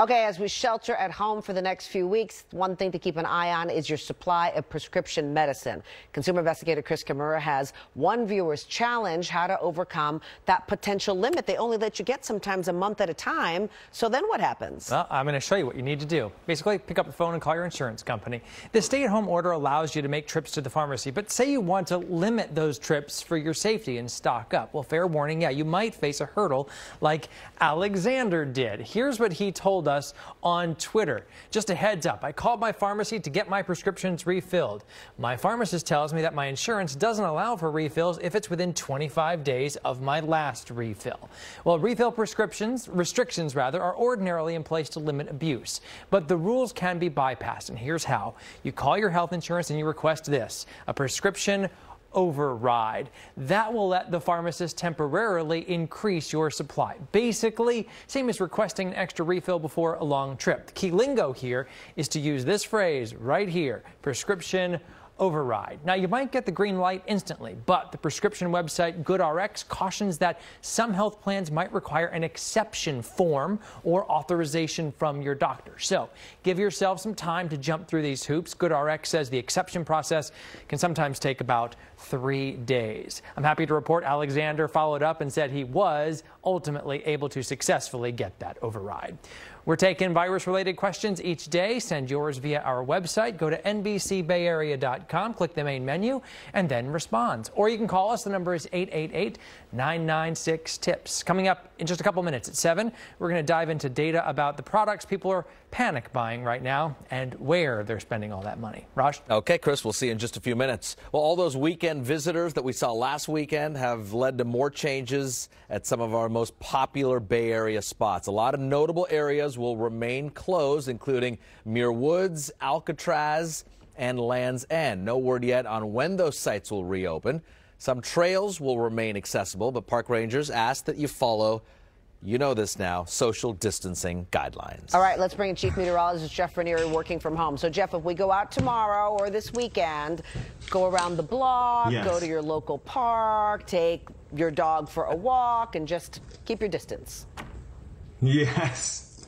Okay, as we shelter at home for the next few weeks, one thing to keep an eye on is your supply of prescription medicine. Consumer investigator Chris Kimura has one viewer's challenge how to overcome that potential limit. They only let you get sometimes a month at a time. So then what happens? Well, I'm going to show you what you need to do. Basically, pick up the phone and call your insurance company. The stay at home order allows you to make trips to the pharmacy, but say you want to limit those trips for your safety and stock up. Well, fair warning, yeah, you might face a hurdle like Alexander did. Here's what he told us on Twitter. Just a heads up, I called my pharmacy to get my prescriptions refilled. My pharmacist tells me that my insurance doesn't allow for refills if it's within 25 days of my last refill. Well, refill prescriptions, restrictions rather, are ordinarily in place to limit abuse, but the rules can be bypassed, and here's how. You call your health insurance and you request this, a prescription override. That will let the pharmacist temporarily increase your supply. Basically, same as requesting an extra refill before a long trip. The key lingo here is to use this phrase right here, prescription override. Now, you might get the green light instantly, but the prescription website GoodRx cautions that some health plans might require an exception form or authorization from your doctor. So give yourself some time to jump through these hoops. GoodRx says the exception process can sometimes take about three days. I'm happy to report Alexander followed up and said he was ultimately able to successfully get that override. We're taking virus related questions each day. Send yours via our website. Go to NBCBayArea.com, click the main menu, and then respond. Or you can call us. The number is 888 996 TIPS. Coming up in just a couple minutes at 7, we're going to dive into data about the products people are panic buying right now and where they're spending all that money. Raj? Okay, Chris, we'll see you in just a few minutes. Well, all those weekend visitors that we saw last weekend have led to more changes at some of our most popular Bay Area spots. A lot of notable areas will remain closed, including Muir Woods, Alcatraz, and Land's End. No word yet on when those sites will reopen. Some trails will remain accessible, but park rangers ask that you follow you know this now, social distancing guidelines. All right, let's bring in Chief Meteorologist Jeff Ranieri working from home. So, Jeff, if we go out tomorrow or this weekend, go around the block, yes. go to your local park, take your dog for a walk, and just keep your distance. Yes.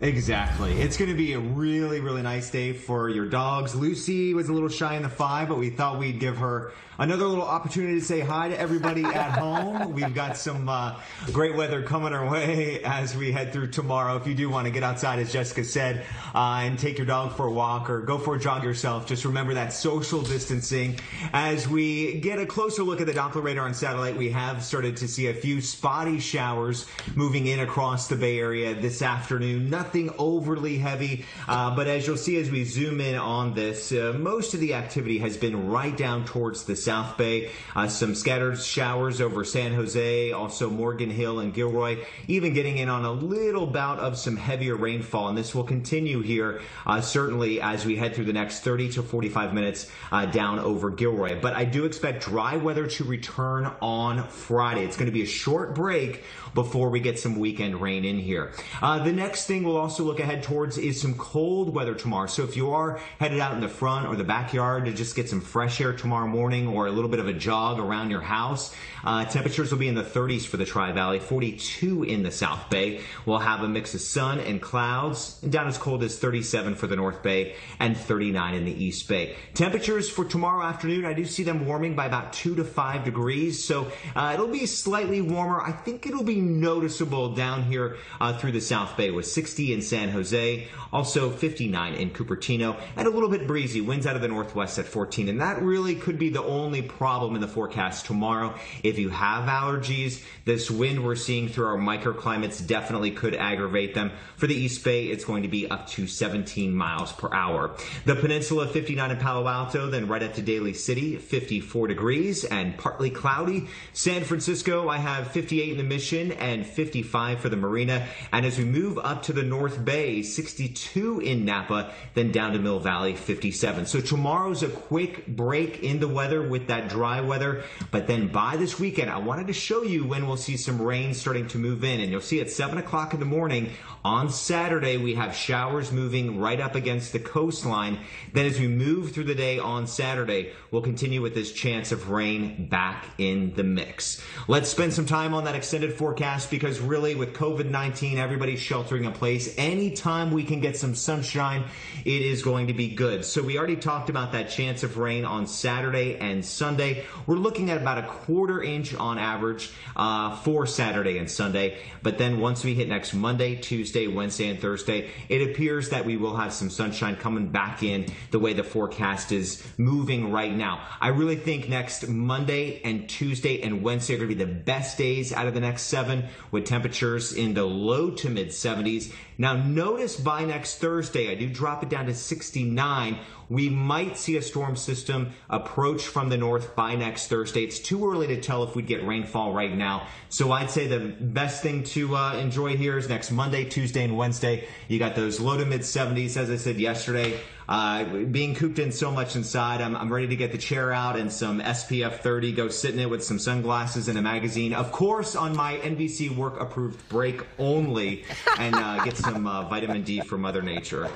Exactly. It's going to be a really, really nice day for your dogs. Lucy was a little shy in the five, but we thought we'd give her another little opportunity to say hi to everybody at home. We've got some uh, great weather coming our way as we head through tomorrow. If you do want to get outside, as Jessica said, uh, and take your dog for a walk or go for a jog yourself, just remember that social distancing. As we get a closer look at the Doppler radar on satellite, we have started to see a few spotty showers moving in across the Bay Area this afternoon. Nothing overly heavy, uh, but as you'll see as we zoom in on this, uh, most of the activity has been right down towards the South Bay. Uh, some scattered showers over San Jose, also Morgan Hill and Gilroy, even getting in on a little bout of some heavier rainfall. And this will continue here, uh, certainly as we head through the next 30 to 45 minutes uh, down over Gilroy. But I do expect dry weather to return on Friday. It's going to be a short break before we get some weekend rain in here. Uh, the next thing we'll also look ahead towards is some cold weather tomorrow. So if you are headed out in the front or the backyard to just get some fresh air tomorrow morning or a little bit of a jog around your house, uh, temperatures will be in the 30s for the Tri Valley, 42 in the South Bay. We'll have a mix of sun and clouds, and down as cold as 37 for the North Bay and 39 in the East Bay. Temperatures for tomorrow afternoon, I do see them warming by about 2 to 5 degrees, so uh, it'll be slightly warmer. I think it'll be noticeable down here uh, through the South Bay with 60 in San Jose, also 59 in Cupertino, and a little bit breezy. Winds out of the northwest at 14, and that really could be the only problem in the forecast tomorrow. If you have allergies, this wind we're seeing through our microclimates definitely could aggravate them. For the East Bay, it's going to be up to 17 miles per hour. The peninsula, 59 in Palo Alto, then right up to Daly City, 54 degrees and partly cloudy. San Francisco, I have 58 in the Mission and 55 for the Marina. And as we move up to the North Bay, 62 in Napa, then down to Mill Valley, 57. So tomorrow's a quick break in the weather with that dry weather. But then by this weekend, I wanted to show you when we'll see some rain starting to move in. And you'll see at 7 o'clock in the morning on Saturday, we have showers moving right up against the coastline. Then as we move through the day on Saturday, we'll continue with this chance of rain back in the mix. Let's spend some time on that extended forecast because really with COVID-19, everybody's sheltering in place. Anytime we can get some sunshine, it is going to be good. So we already talked about that chance of rain on Saturday and Sunday. We're looking at about a quarter inch on average uh, for Saturday and Sunday. But then once we hit next Monday, Tuesday, Wednesday, and Thursday, it appears that we will have some sunshine coming back in the way the forecast is moving right now. I really think next Monday and Tuesday and Wednesday are going to be the best days out of the next seven with temperatures in the low to mid 70s. Now, notice by next Thursday, I do drop it down to 69. We might see a storm system approach from the north by next Thursday. It's too early to tell if we'd get rainfall right now. So I'd say the best thing to uh, enjoy here is next Monday, Tuesday, and Wednesday. You got those low to mid 70s, as I said yesterday. Uh, being cooped in so much inside, I'm, I'm, ready to get the chair out and some SPF 30, go sit in it with some sunglasses and a magazine. Of course, on my NBC work approved break only, and uh, get some uh, vitamin D from Mother Nature.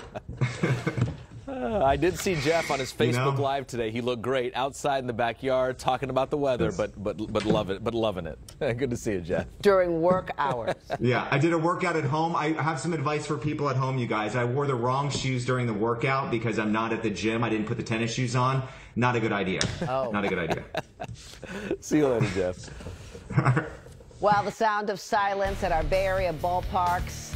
Uh, I did see Jeff on his Facebook you know? Live today. He looked great outside in the backyard, talking about the weather, but but but love it, but loving it. Good to see you, Jeff. During work hours. yeah, I did a workout at home. I have some advice for people at home, you guys. I wore the wrong shoes during the workout because I'm not at the gym. I didn't put the tennis shoes on. Not a good idea. Oh. Not a good idea. see you later, Jeff. well, the sound of silence at our Bay Area ballparks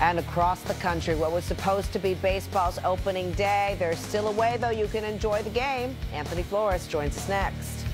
and across the country. What was supposed to be baseball's opening day, there's still a way, though, you can enjoy the game. Anthony Flores joins us next.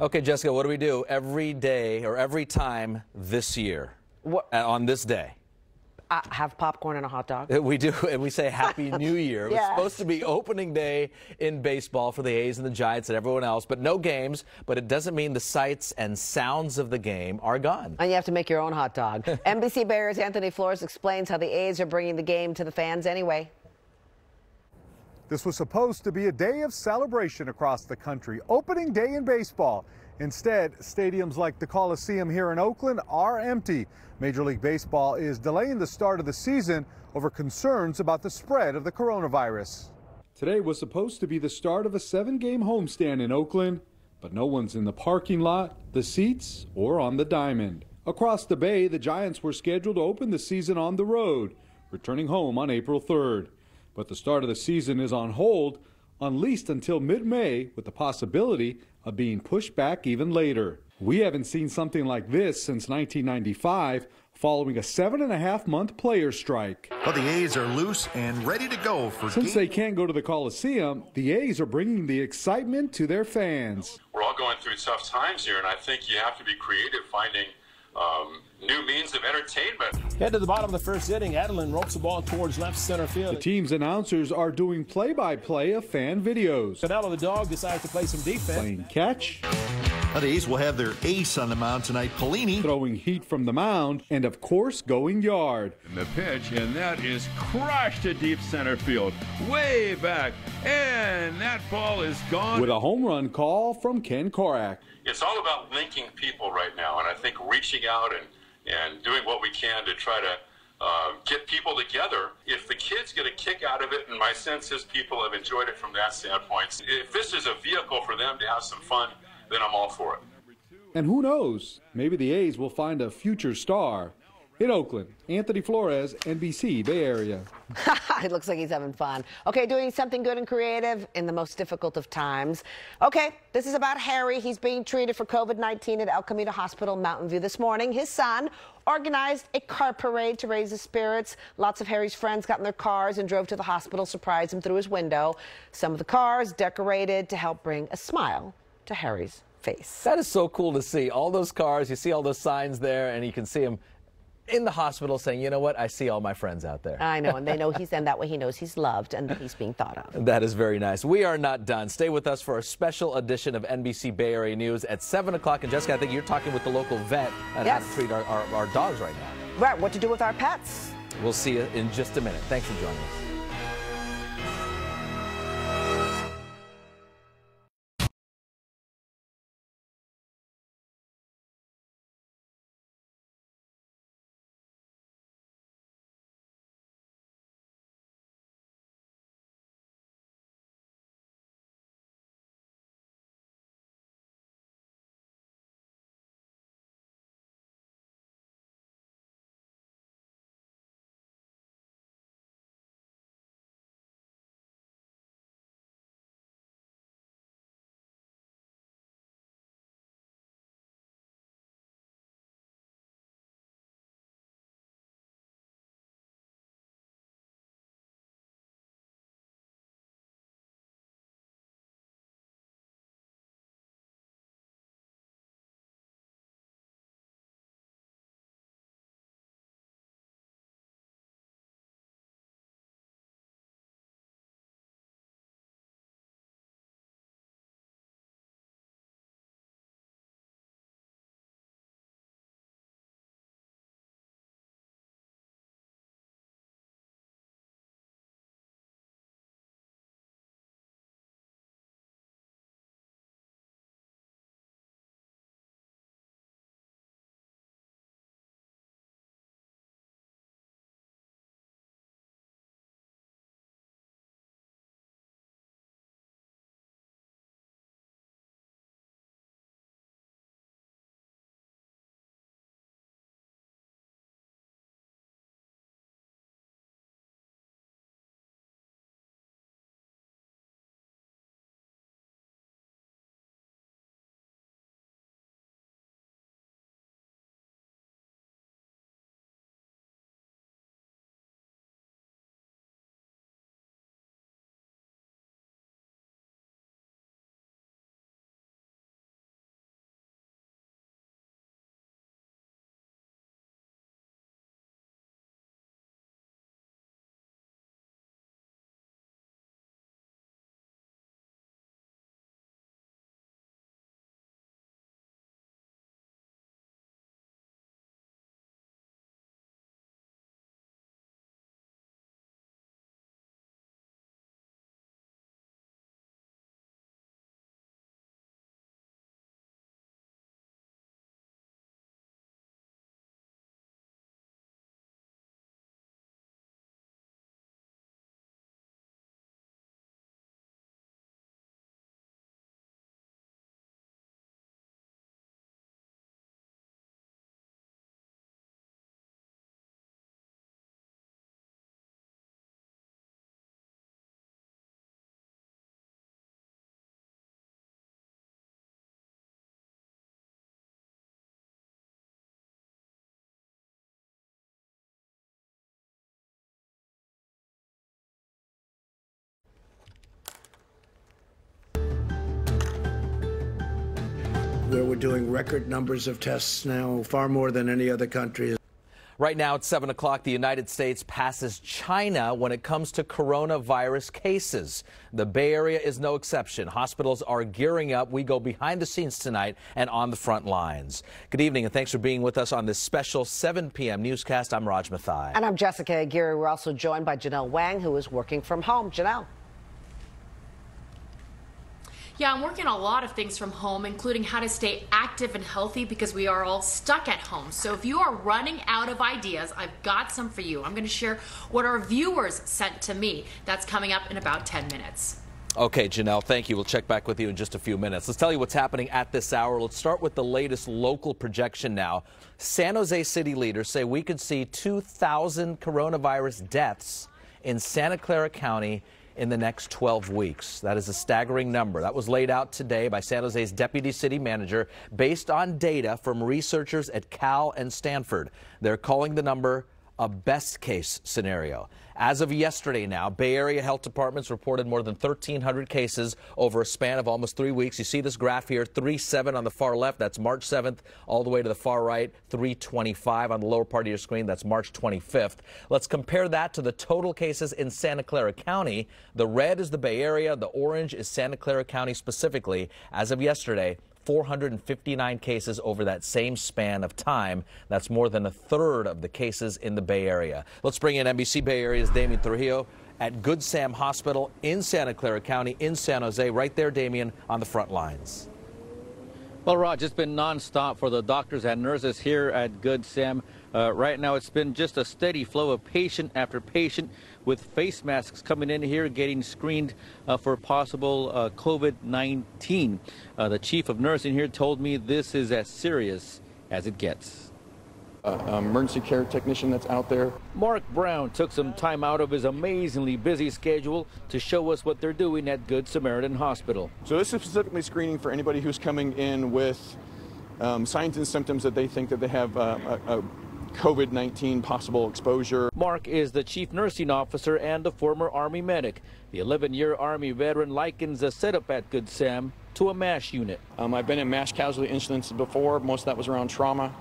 Okay, Jessica, what do we do every day or every time this year what? Uh, on this day? uh, have popcorn and a hot dog. We do, and we say Happy New Year. Yeah. It's supposed to be opening day in baseball for the A's and the Giants and everyone else, but no games. But it doesn't mean the sights and sounds of the game are gone. And you have to make your own hot dog. NBC Bay Area's Anthony Flores explains how the A's are bringing the game to the fans anyway. This was supposed to be a day of celebration across the country, opening day in baseball. Instead, stadiums like the Coliseum here in Oakland are empty. Major League Baseball is delaying the start of the season over concerns about the spread of the coronavirus. Today was supposed to be the start of a seven game homestand in Oakland, but no one's in the parking lot, the seats, or on the diamond. Across the bay, the Giants were scheduled to open the season on the road, returning home on April 3rd. But the start of the season is on hold, at least until mid May, with the possibility of being pushed back even later. We haven't seen something like this since 1995, following a seven and a half month player strike. But the A's are loose and ready to go for Since they can't go to the Coliseum, the A's are bringing the excitement to their fans. We're all going through tough times here, and I think you have to be creative finding um, new means of entertainment. Head to the bottom of the first inning. Adelin ropes the ball towards left center field. The team's announcers are doing play by play of fan videos. Canelo the dog decides to play some defense. Playing catch. The A's will have their ace on the mound tonight, Pelini. Throwing heat from the mound, and of course, going yard. And the pitch, and that is crushed to deep center field, way back. And that ball is gone. With a home run call from Ken Korach. It's all about linking people right now, and I think reaching out and, and doing what we can to try to uh, get people together. If the kids get a kick out of it, and my sense is people have enjoyed it from that standpoint, if this is a vehicle for them to have some fun, then I'm all for it. And who knows, maybe the A's will find a future star. In Oakland, Anthony Flores, NBC Bay Area. it looks like he's having fun. Okay, doing something good and creative in the most difficult of times. Okay, this is about Harry. He's being treated for COVID 19 at El Camino Hospital Mountain View this morning. His son organized a car parade to raise his spirits. Lots of Harry's friends got in their cars and drove to the hospital, surprised him through his window. Some of the cars decorated to help bring a smile to Harry's face. That is so cool to see. All those cars, you see all those signs there, and you can see him in the hospital saying, you know what, I see all my friends out there. I know, and they know he's, and that way he knows he's loved and that he's being thought of. That is very nice. We are not done. Stay with us for a special edition of NBC Bay Area News at 7 o'clock. And Jessica, I think you're talking with the local vet on Yes. how to treat our, our, our dogs right now. Right, what to do with our pets? We'll see you in just a minute. Thanks for joining us. Where we're doing record numbers of tests now, far more than any other country. Right now at 7 o'clock, the United States passes China when it comes to coronavirus cases. The Bay Area is no exception. Hospitals are gearing up. We go behind the scenes tonight and on the front lines. Good evening and thanks for being with us on this special 7 p.m. newscast. I'm Raj Mathai. And I'm Jessica Aguirre. We're also joined by Janelle Wang, who is working from home. Janelle. Yeah, I'm working a lot of things from home, including how to stay active and healthy because we are all stuck at home. So if you are running out of ideas, I've got some for you. I'm going to share what our viewers sent to me. That's coming up in about 10 minutes. Okay, Janelle, thank you. We'll check back with you in just a few minutes. Let's tell you what's happening at this hour. Let's start with the latest local projection now. San Jose city leaders say we could see 2,000 coronavirus deaths in Santa Clara County in the next 12 weeks. That is a staggering number. That was laid out today by San Jose's deputy city manager based on data from researchers at Cal and Stanford. They're calling the number a best case scenario. As of yesterday now, Bay Area health departments reported more than 1,300 cases over a span of almost three weeks. You see this graph here, 3-7 on the far left, that's March 7th, all the way to the far right, 325 on the lower part of your screen, that's March 25th. Let's compare that to the total cases in Santa Clara County. The red is the Bay Area, the orange is Santa Clara County specifically. As of yesterday, 459 cases over that same span of time. That's more than a third of the cases in the Bay Area. Let's bring in NBC Bay Area's Damian Trujillo at Good Sam Hospital in Santa Clara County in San Jose. Right there, Damian, on the front lines. Well, Raj, it's been nonstop for the doctors and nurses here at Good Sam. Uh, right now, it's been just a steady flow of patient after patient with face masks coming in here, getting screened uh, for possible uh, COVID-19. Uh, the chief of nursing here told me this is as serious as it gets. Uh, emergency care technician that's out there. Mark Brown took some time out of his amazingly busy schedule to show us what they're doing at Good Samaritan Hospital. So this is specifically screening for anybody who's coming in with um, signs and symptoms that they think that they have uh, a, a COVID 19 possible exposure. Mark is the chief nursing officer and a former Army medic. The 11 year Army veteran likens the setup at Good Sam to a MASH unit. Um, I've been in MASH casualty incidents before, most of that was around trauma.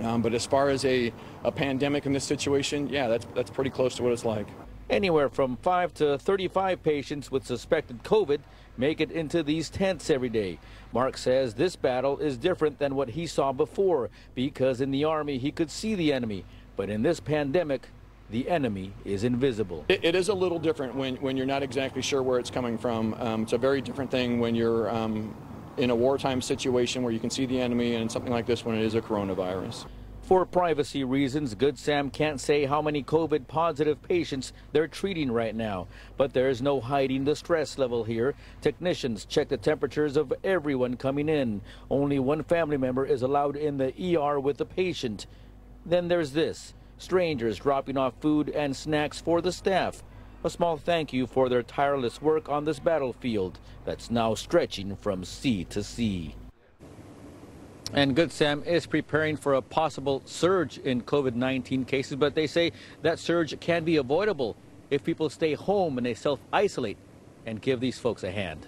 Um, but as far as a, a pandemic in this situation, yeah, that's, that's pretty close to what it's like. Anywhere from 5 to 35 patients with suspected COVID make it into these tents every day. Mark says this battle is different than what he saw before because in the Army he could see the enemy. But in this pandemic, the enemy is invisible. it, it is a little different when, when you're not exactly sure where it's coming from. Um, it's a very different thing when you're um, in a wartime situation where you can see the enemy and something like this when it is a coronavirus. For privacy reasons, Good Sam can't say how many COVID positive patients they're treating right now. But there's no hiding the stress level here. Technicians check the temperatures of everyone coming in. Only one family member is allowed in the ER with the patient. Then there's this strangers dropping off food and snacks for the staff. A small thank you for their tireless work on this battlefield that's now stretching from sea to sea. And Good Sam is preparing for a possible surge in COVID-19 cases, but they say that surge can be avoidable if people stay home and they self-isolate and give these folks a hand.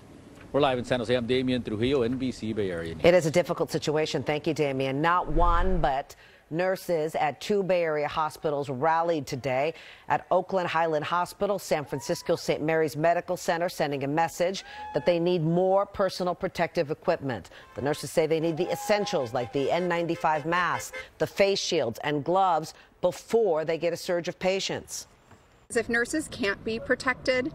We're live in San Jose. I'm Damian Trujillo, NBC Bay Area. It is a difficult situation. Thank you, Damian. Not one, but Nurses at two Bay Area hospitals rallied today at Oakland Highland Hospital, San Francisco St. Mary's Medical Center, sending a message that they need more personal protective equipment. The nurses say they need the essentials like the N95 masks, the face shields, and gloves before they get a surge of patients. If nurses can't be protected,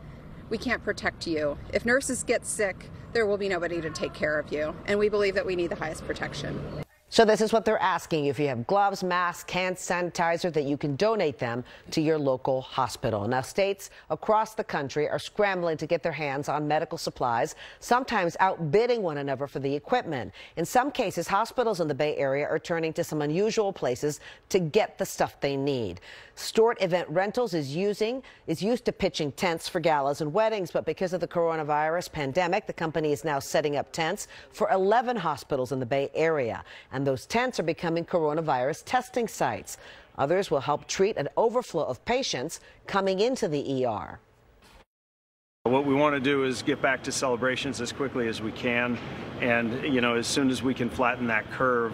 we can't protect you. If nurses get sick, there will be nobody to take care of you. And we believe that we need the highest protection. So this is what they're asking. If you have gloves, masks, hand sanitizer, that you can donate them to your local hospital. Now, states across the country are scrambling to get their hands on medical supplies, sometimes outbidding one another for the equipment. In some cases, hospitals in the Bay Area are turning to some unusual places to get the stuff they need. Stuart Event Rentals is using is used to pitching tents for galas and weddings, but because of the coronavirus pandemic, the company is now setting up tents for 11 hospitals in the Bay Area. And those tents are becoming coronavirus testing sites. Others will help treat an overflow of patients coming into the ER. What we want to do is get back to celebrations as quickly as we can. And, you know, as soon as we can flatten that curve,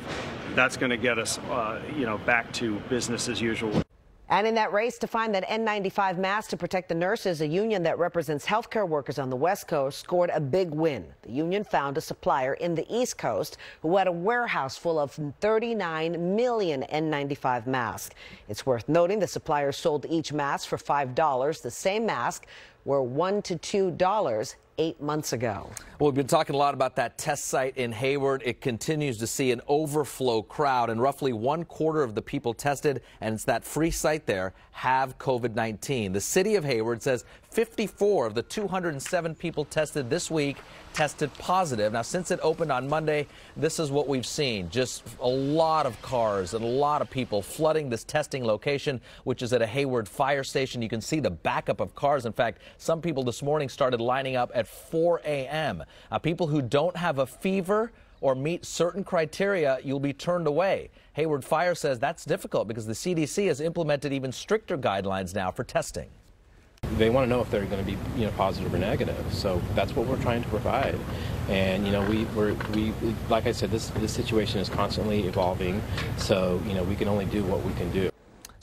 that's going to get us, uh, you know, back to business as usual. And in that race to find that N95 mask to protect the nurses, a union that represents healthcare workers on the West Coast scored a big win. The union found a supplier in the East Coast who had a warehouse full of 39 million N95 masks. It's worth noting the supplier sold each mask for $5. The same mask were 1 to $2 eight months ago. Well, we've been talking a lot about that test site in Hayward. It continues to see an overflow crowd, and roughly one quarter of the people tested, and it's that free site there, have COVID 19. The city of Hayward says 54 of the 207 people tested this week tested positive. Now, since it opened on Monday, this is what we've seen. Just a lot of cars and a lot of people flooding this testing location, which is at a Hayward fire station. You can see the backup of cars. In fact, some people this morning started lining up at 4 a.m. Uh, people who don't have a fever or meet certain criteria, you'll be turned away. Hayward Fire says that's difficult because the CDC has implemented even stricter guidelines now for testing they want to know if they're going to be you know positive or negative. So that's what we're trying to provide. And you know we we're, we like I said this this situation is constantly evolving. So you know we can only do what we can do.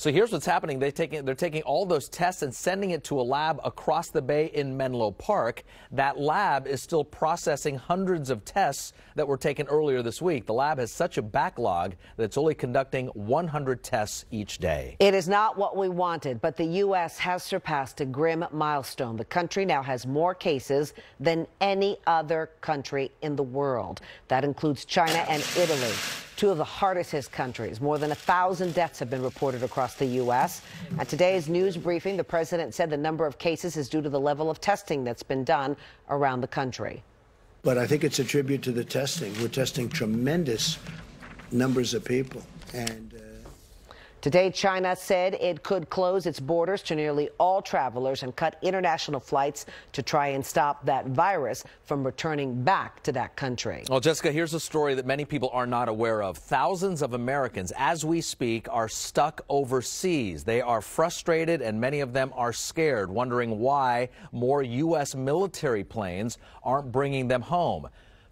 So here's what's happening. They're taking, they're taking all those tests and sending it to a lab across the bay in Menlo Park. That lab is still processing hundreds of tests that were taken earlier this week. The lab has such a backlog that it's only conducting 100 tests each day. It is not what we wanted, but the U.S. has surpassed a grim milestone. The country now has more cases than any other country in the world. That includes China and Italy two of the hardest hit countries. More than a thousand deaths have been reported across the U.S. At today's news briefing, the president said the number of cases is due to the level of testing that's been done around the country. But I think it's a tribute to the testing. We're testing tremendous numbers of people. And uh, Today, China said it could close its borders to nearly all travelers and cut international flights to try and stop that virus from returning back to that country. Well, Jessica, here's a story that many people are not aware of. Thousands of Americans, as we speak, are stuck overseas. They are frustrated and many of them are scared, wondering why more U.S. military planes aren't bringing them home.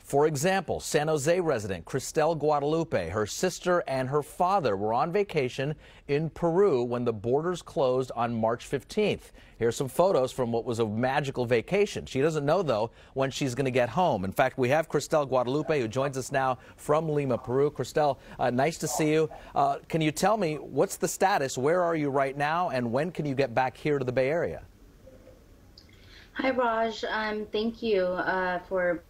For example, San Jose resident Cristel Guadalupe, her sister and her father were on vacation in Peru when the borders closed on March 15th. Here's some photos from what was a magical vacation. She doesn't know, though, when she's going to get home. In fact, we have Cristel Guadalupe, who joins us now from Lima, Peru. Cristel, uh, nice to see you. Uh, can you tell me what's the status? Where are you right now? And when can you get back here to the Bay Area? Hi, Raj. Um, thank you uh, for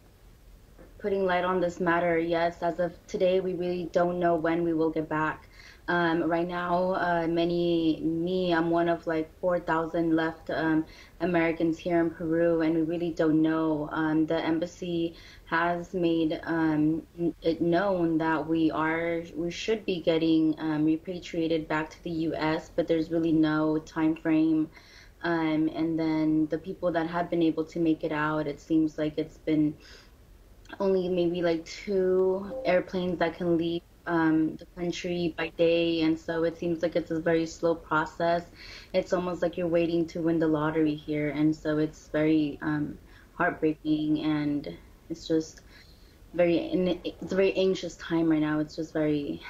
putting light on this matter. Yes, as of today, we really don't know when we will get back. Um, right now, uh, many, me, I'm one of like 4,000 left um, Americans here in Peru, and we really don't know. Um, the embassy has made um, it known that we are, we should be getting um, repatriated back to the U.S., but there's really no time frame. Um, and then the people that have been able to make it out, it seems like it's been only maybe like two airplanes that can leave um, the country by day, and so it seems like it's a very slow process. It's almost like you're waiting to win the lottery here, and so it's very um, heartbreaking, and it's just very it's a very anxious time right now. It's just very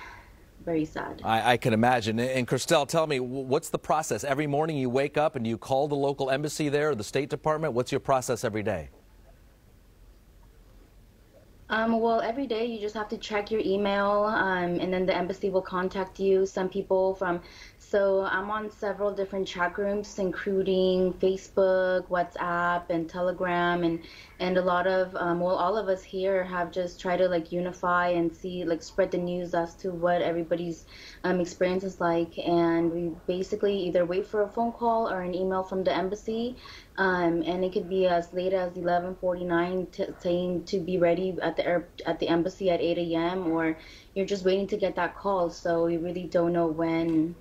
very sad. I, I, can imagine. And Cristel, tell me, what's the process? Every morning you wake up and you call the local embassy there, or the State Department. What's your process every day? Um, well, every day you just have to check your email, um, and then the embassy will contact you. Some people from, so I'm on several different chat rooms, including Facebook, WhatsApp, and Telegram, and and a lot of, um, well, all of us here have just tried to like unify and see, like, spread the news as to what everybody's um, experience is like, and we basically either wait for a phone call or an email from the embassy, um, and it could be as late as 11:49, t- saying to be ready at the air, at the embassy at 8 a.m. or you're just waiting to get that call. So you really don't know when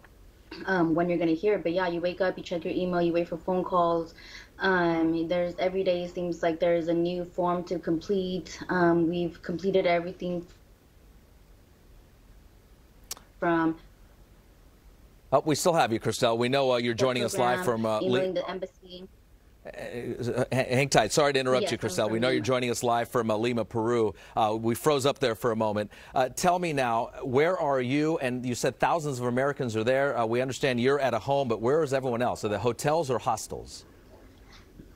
um, when you're gonna hear it. But yeah, you wake up, you check your email, you wait for phone calls. Um, there's every day seems like there's a new form to complete. Um, we've completed everything from. Oh, we still have you, Cristel. We know uh, you're joining program, us live from uh, emailing the embassy. Hang tight. Sorry to interrupt Yes, you, Christelle. We know you're joining us live from uh, Lima, Peru. Uh, we froze up there for a moment. Uh, tell me now, where are you? And you said thousands of Americans are there. Uh, we understand you're at a home, but where is everyone else? Are they hotels or hostels?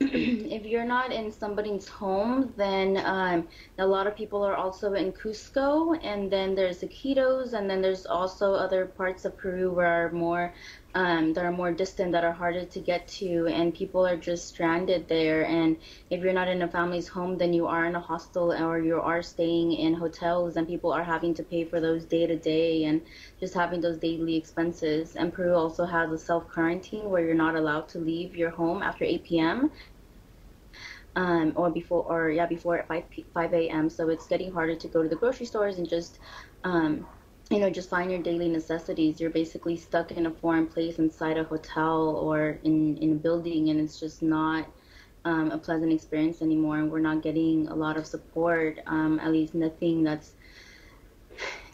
if you're not in somebody's home, then um, a lot of people are also in Cusco, and then there's Iquitos, and then there's also other parts of Peru where are more um, that are more distant, that are harder to get to, and people are just stranded there. And if you're not in a family's home, then you are in a hostel or you are staying in hotels, and people are having to pay for those day to day and just having those daily expenses. And Peru also has a self quarantine where you're not allowed to leave your home after 8 p.m um, or before or yeah before at 5 p- 5 a.m. So it's getting harder to go to the grocery stores and just um, you know just find your daily necessities. You're basically stuck in a foreign place inside a hotel or in in a building, and it's just not. Um, a pleasant experience anymore, and we're not getting a lot of support. Um, at least nothing that's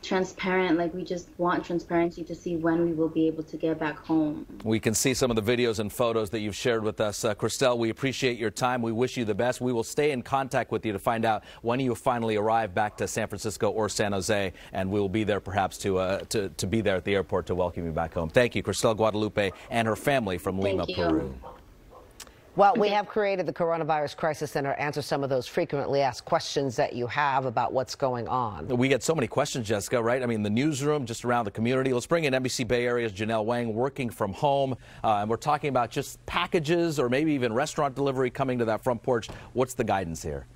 transparent. Like we just want transparency to see when we will be able to get back home. We can see some of the videos and photos that you've shared with us. Uh, Christelle, we appreciate your time. We wish you the best. We will stay in contact with you to find out when you finally arrive back to San Francisco or San Jose, and we will be there perhaps to, uh, to, to be there at the airport to welcome you back home. Thank you, Christelle Guadalupe and her family from Lima, Peru. Well, we have created the Coronavirus Crisis Center to answer some of those frequently asked questions that you have about what's going on. We get so many questions, Jessica, right? I mean, the newsroom, just around the community. Let's bring in NBC Bay Area's Janelle Wang working from home. Uh, and we're talking about just packages or maybe even restaurant delivery coming to that front porch. What's the guidance here?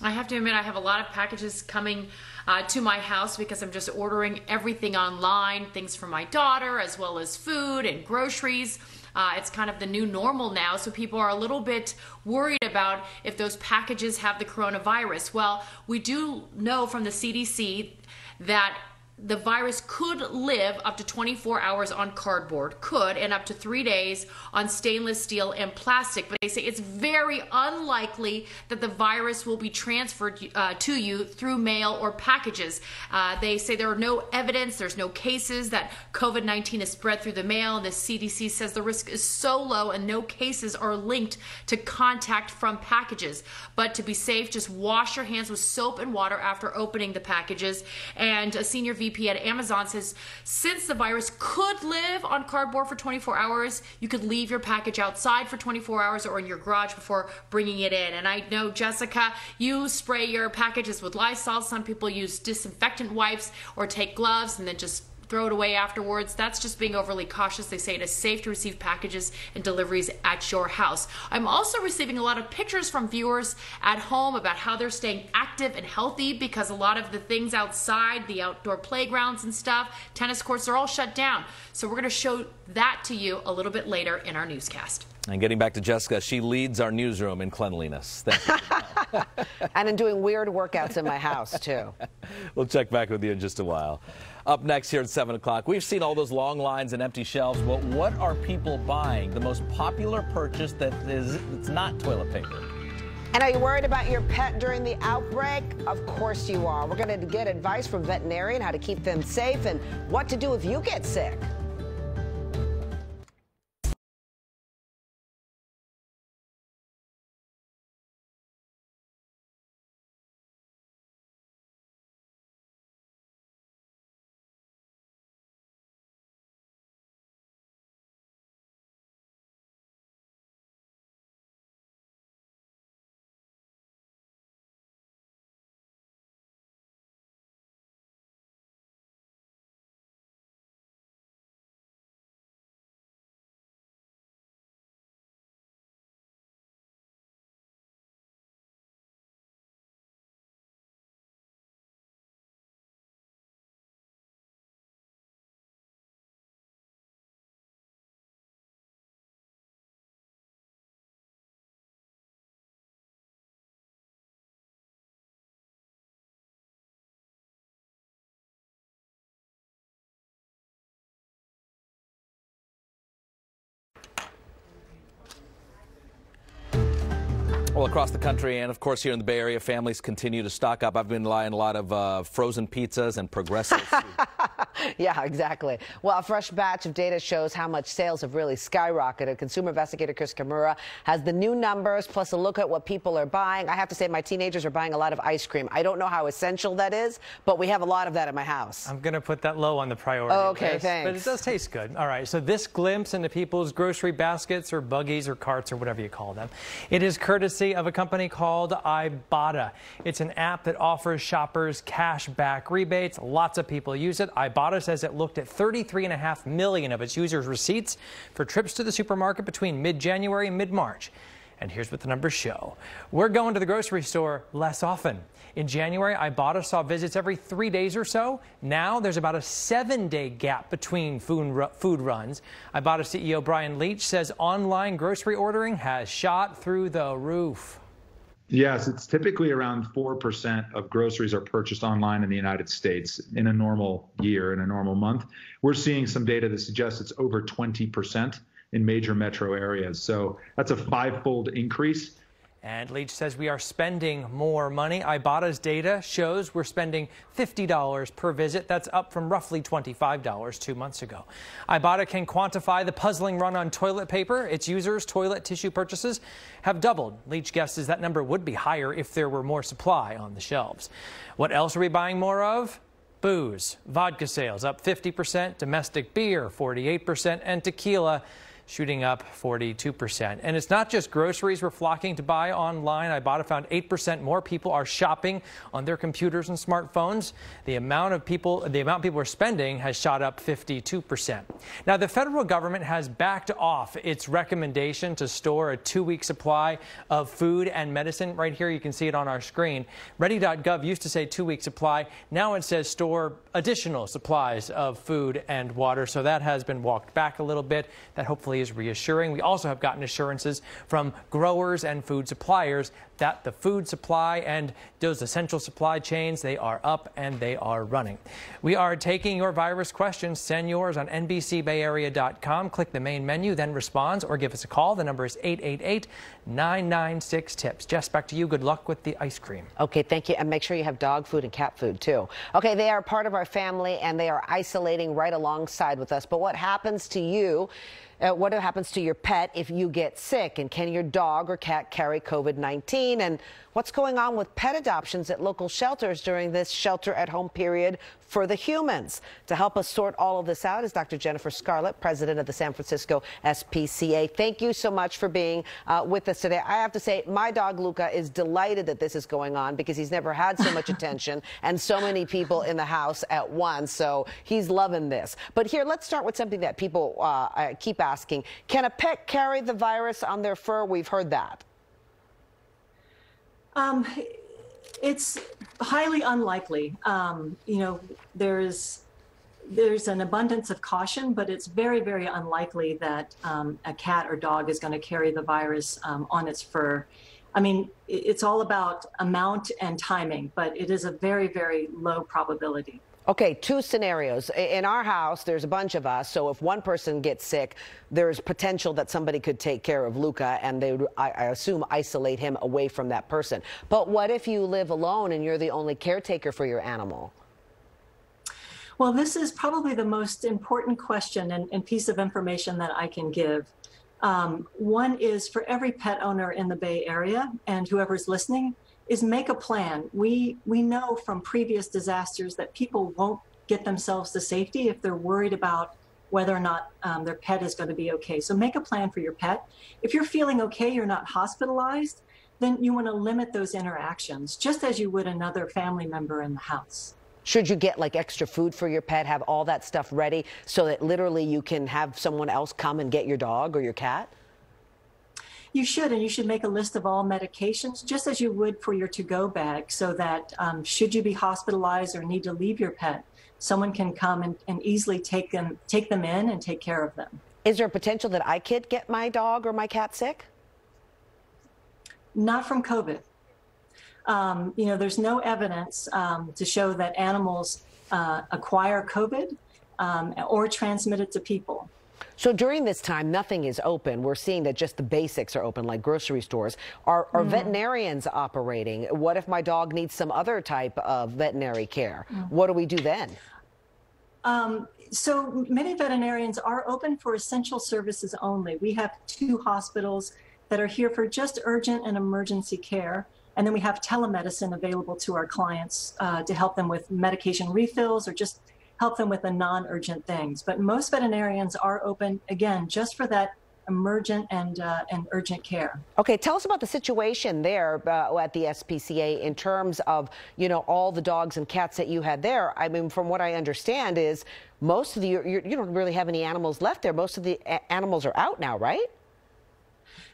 I have to admit, I have a lot of packages coming uh, to my house because I'm just ordering everything online, things for my daughter, as well as food and groceries. Uh, it's kind of the new normal now, so people are a little bit worried about if those packages have the coronavirus. Well, we do know from the CDC that the virus could live up to 24 hours on cardboard, could, and up to three days on stainless steel and plastic. But they say it's very unlikely that the virus will be transferred uh, to you through mail or packages. Uh, they say there are no evidence, there's no cases that COVID 19 is spread through the mail. The CDC says the risk is so low and no cases are linked to contact from packages. But to be safe, just wash your hands with soap and water after opening the packages. And a senior VP at Amazon says since the virus could live on cardboard for 24 hours, you could leave your package outside for 24 hours or in your garage before bringing it in. And I know, Jessica, you spray your packages with Lysol. Some people use disinfectant wipes or take gloves and then just throw it away afterwards. That's just being overly cautious. They say it is safe to receive packages and deliveries at your house. I'm also receiving a lot of pictures from viewers at home about how they're staying active and healthy because a lot of the things outside, the outdoor playgrounds and stuff, tennis courts are all shut down. So we're going to show that to you a little bit later in our newscast. And getting back to Jessica, she leads our newsroom in cleanliness. And in doing weird workouts in my house, too. we'll check back with you in just a while. Up next here at 7 o'clock, we've seen all those long lines and empty shelves. Well, what are people buying? The most popular purchase that is it's not toilet paper. And are you worried about your pet during the outbreak? Of course you are. We're going to get advice from veterinarian how to keep them safe and what to do if you get sick. Well, across the country and, of course, here in the Bay Area, families continue to stock up. I've been buying a lot of uh, frozen pizzas and Progresso. yeah, exactly. Well, a fresh batch of data shows how much sales have really skyrocketed. Consumer investigator Chris Chmura has the new numbers plus a look at what people are buying. I have to say, my teenagers are buying a lot of ice cream. I don't know how essential that is, but we have a lot of that at my house. I'm going to put that low on the priority okay, list. thanks. But it does taste good. All right, so this glimpse into people's grocery baskets or buggies or carts or whatever you call them, it is courtesy of a company called Ibotta. It's an app that offers shoppers cash back rebates. Lots of people use it. Ibotta says it looked at 33.5 million of its users' receipts for trips to the supermarket between mid-January and mid-March. And here's what the numbers show. We're going to the grocery store less often. In January, Ibotta saw visits every three days or so. Now there's about a seven day gap between food, food runs. Ibotta CEO Bryan Leach says online grocery ordering has shot through the roof. Yes, it's typically around 4% of groceries are purchased online in the United States in a normal year, in a normal month. We're seeing some data that suggests it's over 20% in major metro areas. So that's a five fold increase. And Leach says we are spending more money. Ibotta's data shows we're spending $50 per visit. That's up from roughly $25 two months ago. Ibotta can quantify the puzzling run on toilet paper. Its users' toilet tissue purchases have doubled. Leach guesses that number would be higher if there were more supply on the shelves. What else are we buying more of? Booze. Vodka sales up 50%, domestic beer 48%, and tequila shooting up 42%. And it's not just groceries we're flocking to buy online. Ibotta found 8% more people are shopping on their computers and smartphones. The amount of people, the amount people are spending has shot up 52%. Now, the federal government has backed off its recommendation to store a two-week supply of food and medicine. Right here, you can see it on our screen. Ready.gov used to say two-week supply. Now it says store additional supplies of food and water. So that has been walked back a little bit. That hopefully is reassuring. We also have gotten assurances from growers and food suppliers that the food supply and those essential supply chains, they are up and they are running. We are taking your virus questions. Send yours on NBCBayArea.com. Click the main menu, then responds or give us a call. The number is 888 996 TIPS. Jess, back to you. Good luck with the ice cream. Okay, thank you. And make sure you have dog food and cat food too. Okay, they are part of our family and they are isolating right alongside with us. But what happens to you? Uh, what happens to your pet if you get sick? And can your dog or cat carry COVID 19? And what's going on with pet adoptions at local shelters during this shelter at home period for the humans? To help us sort all of this out is Dr. Jennifer Scarlett, president of the San Francisco SPCA. Thank you so much for being uh, with us today. I have to say, my dog Luca is delighted that this is going on because he's never had so much attention and so many people in the house at once. So he's loving this. But here, let's start with something that people uh, uh keep asking. Can a pet carry the virus on their fur? We've heard that. Um, it's highly unlikely. Um, you know, there's there's an abundance of caution, but it's very, very unlikely that um, a cat or dog is going to carry the virus um, on its fur. I mean, it's all about amount and timing, but it is a very, very low probability. Okay, two scenarios. In our house, there's a bunch of us, so if one person gets sick, there's potential that somebody could take care of Luca, and they would, I, assume, isolate him away from that person. But what if you live alone and you're the only caretaker for your animal? Well, this is probably the most important question and, and piece of information that I can give. Um, one is for every pet owner in the Bay Area and whoever's listening, is make a plan. We we know from previous disasters that people won't get themselves to safety if they're worried about whether or not um, their pet is going to be okay. So make a plan for your pet. If you're feeling okay, you're not hospitalized, then you want to limit those interactions, just as you would another family member in the house. Should you get like extra food for your pet, have all that stuff ready so that literally you can have someone else come and get your dog or your cat? You should, and you should make a list of all medications, just as you would for your to-go bag, so that um, should you be hospitalized or need to leave your pet, someone can come and, and easily take them, take them in and take care of them. Is there a potential that I could get my dog or my cat sick? Not from COVID. Um, you know, there's no evidence um, to show that animals uh, acquire COVID um, or transmit it to people. So during this time, nothing is open. We're seeing that just the basics are open, like grocery stores. Are, are mm. veterinarians operating? What if my dog needs some other type of veterinary care? Mm. What do we do then? Um, so many veterinarians are open for essential services only. We have two hospitals that are here for just urgent and emergency care. And then we have telemedicine available to our clients uh, to help them with medication refills or just help them with the non urgent things. But most veterinarians are open, again, just for that emergent and, uh, and urgent care. Okay, tell us about the situation there uh, at the SPCA in terms of, you know, all the dogs and cats that you had there. I mean, from what I understand is most of the, you you don't really have any animals left there. Most of the animals are out now, right?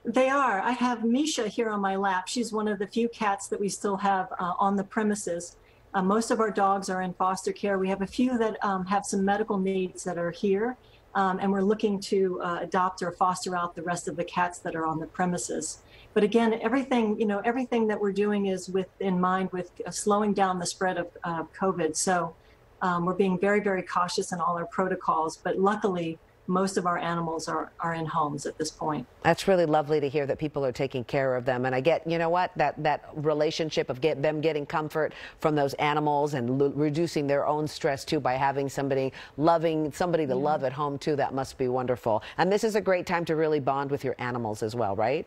They are. I have Misha here on my lap. She's one of the few cats that we still have uh, on the premises. Uh, most of our dogs are in foster care. We have a few that um, have some medical needs that are here um, and we're looking to uh, adopt or foster out the rest of the cats that are on the premises. But again, everything you know, everything that we're doing is with in mind with uh, slowing down the spread of uh, COVID. So um, we're being very, very cautious in all our protocols. But luckily, most of our animals are, are in homes at this point. That's really lovely to hear that people are taking care of them. And I get, you know what, that, that relationship of get them getting comfort from those animals and l- reducing their own stress too by having somebody loving, somebody to love at home too, that must be wonderful. And this is a great time to really bond with your animals as well, right?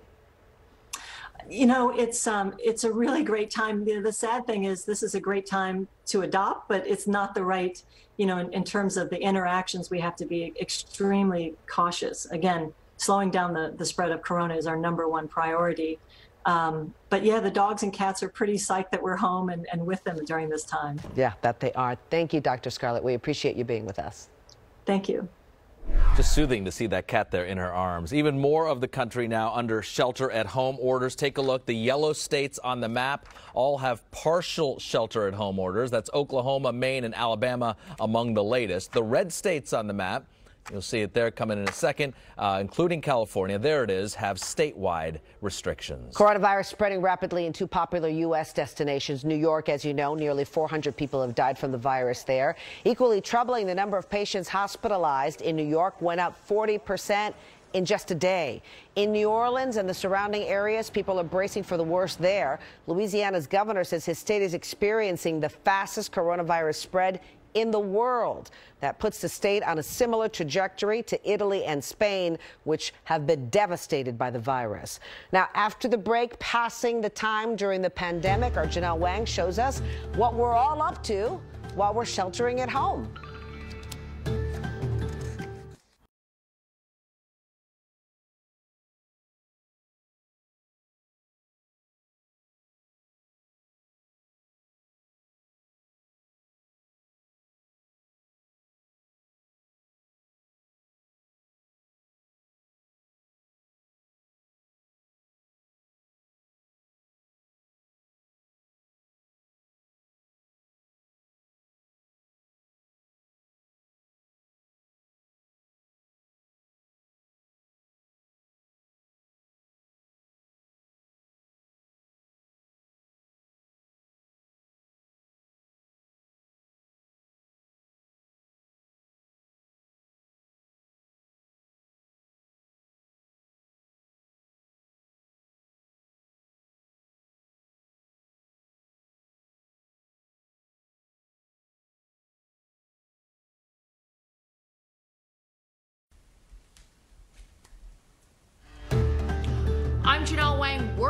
you know it's um it's a really great time the, the, sad thing is this is a great time to adopt but it's not the right you know in, in terms of the interactions we have to be extremely cautious. Again slowing down the, the spread of corona is our number one priority. Um, but yeah the dogs and cats are pretty psyched that we're home and, and with them during this time. Yeah that they are. Thank you dr scarlett. We appreciate you being with us. Thank you just soothing to see that cat there in her arms. Even more of the country now under shelter at home orders. Take a look. The yellow states on the map all have partial shelter at home orders. That's Oklahoma, Maine, and Alabama among the latest. The red states on the map You'll see it there coming in a second, uh, including California. There it is, have statewide restrictions. Coronavirus spreading rapidly in two popular U.S. destinations. New York, as you know, nearly 400 people have died from the virus there. Equally troubling, the number of patients hospitalized in New York went up 40 percent in just a day. In New Orleans and the surrounding areas, people are bracing for the worst there. Louisiana's governor says his state is experiencing the fastest coronavirus spread in the world. That puts the state on a similar trajectory to Italy and Spain, which have been devastated by the virus. Now, after the break, passing the time during the pandemic, our Janelle Wang shows us what we're all up to while we're sheltering at home.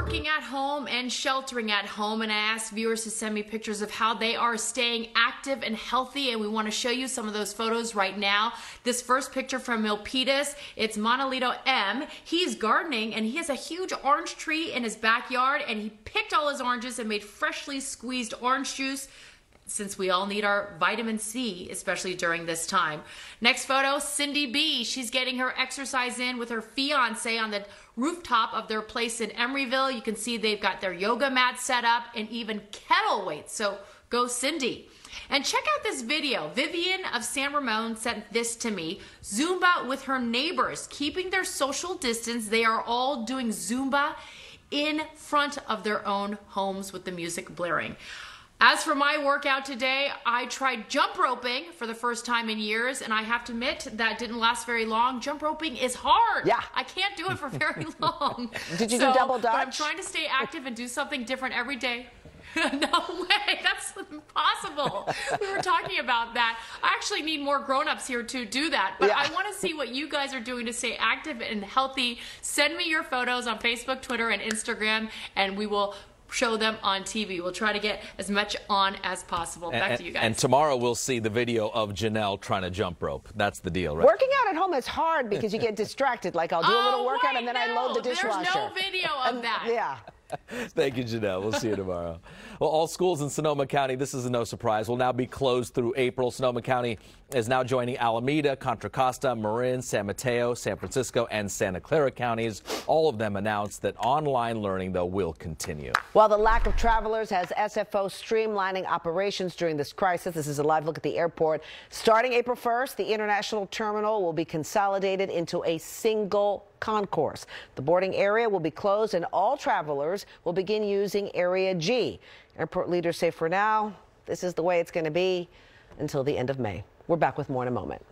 Working at home and sheltering at home, and I asked viewers to send me pictures of how they are staying active and healthy, and we want to show you some of those photos right now. This first picture from Milpitas, it's Monolito M. He's gardening, and he has a huge orange tree in his backyard, and he picked all his oranges and made freshly squeezed orange juice since we all need our vitamin C, especially during this time. Next photo, Cindy B. She's getting her exercise in with her fiance on the rooftop of their place in Emeryville. You can see they've got their yoga mat set up and even kettle weights. So go Cindy. And check out this video. Vivian of San Ramon sent this to me. Zumba with her neighbors, keeping their social distance. They are all doing Zumba in front of their own homes with the music blaring. As for my workout today, I tried jump roping for the first time in years, and I have to admit that didn't last very long. Jump roping is hard. Yeah. I can't do it for very long. Did you so, do double dutch? I'm trying to stay active and do something different every day. no way, that's impossible. we were talking about that. I actually need more grown-ups here to do that. But Yeah. I want to see what you guys are doing to stay active and healthy. Send me your photos on Facebook, Twitter, and Instagram, and we will show them on TV. We'll try to get as much on as possible. Back and, to you guys. and tomorrow we'll see the video of Janelle trying to jump rope. That's the deal, right? Working out at home is hard because you get distracted. Like I'll do a little Oh, workout right, and then I load the no, there's no video um, of that. Yeah. Thank you, Janelle. We'll see you tomorrow. Well, all schools in Sonoma County, this is no surprise, will now be closed through April. Sonoma County is now joining Alameda, Contra Costa, Marin, San Mateo, San Francisco, and Santa Clara counties. All of them announced that online learning, though, will continue. While the lack of travelers has SFO streamlining operations during this crisis, this is a live look at the airport. Starting April 1st, the international terminal will be consolidated into a single concourse. The boarding area will be closed and all travelers will begin using Area G. Airport leaders say for now, this is the way it's going to be until the end of May. We're back with more in a moment.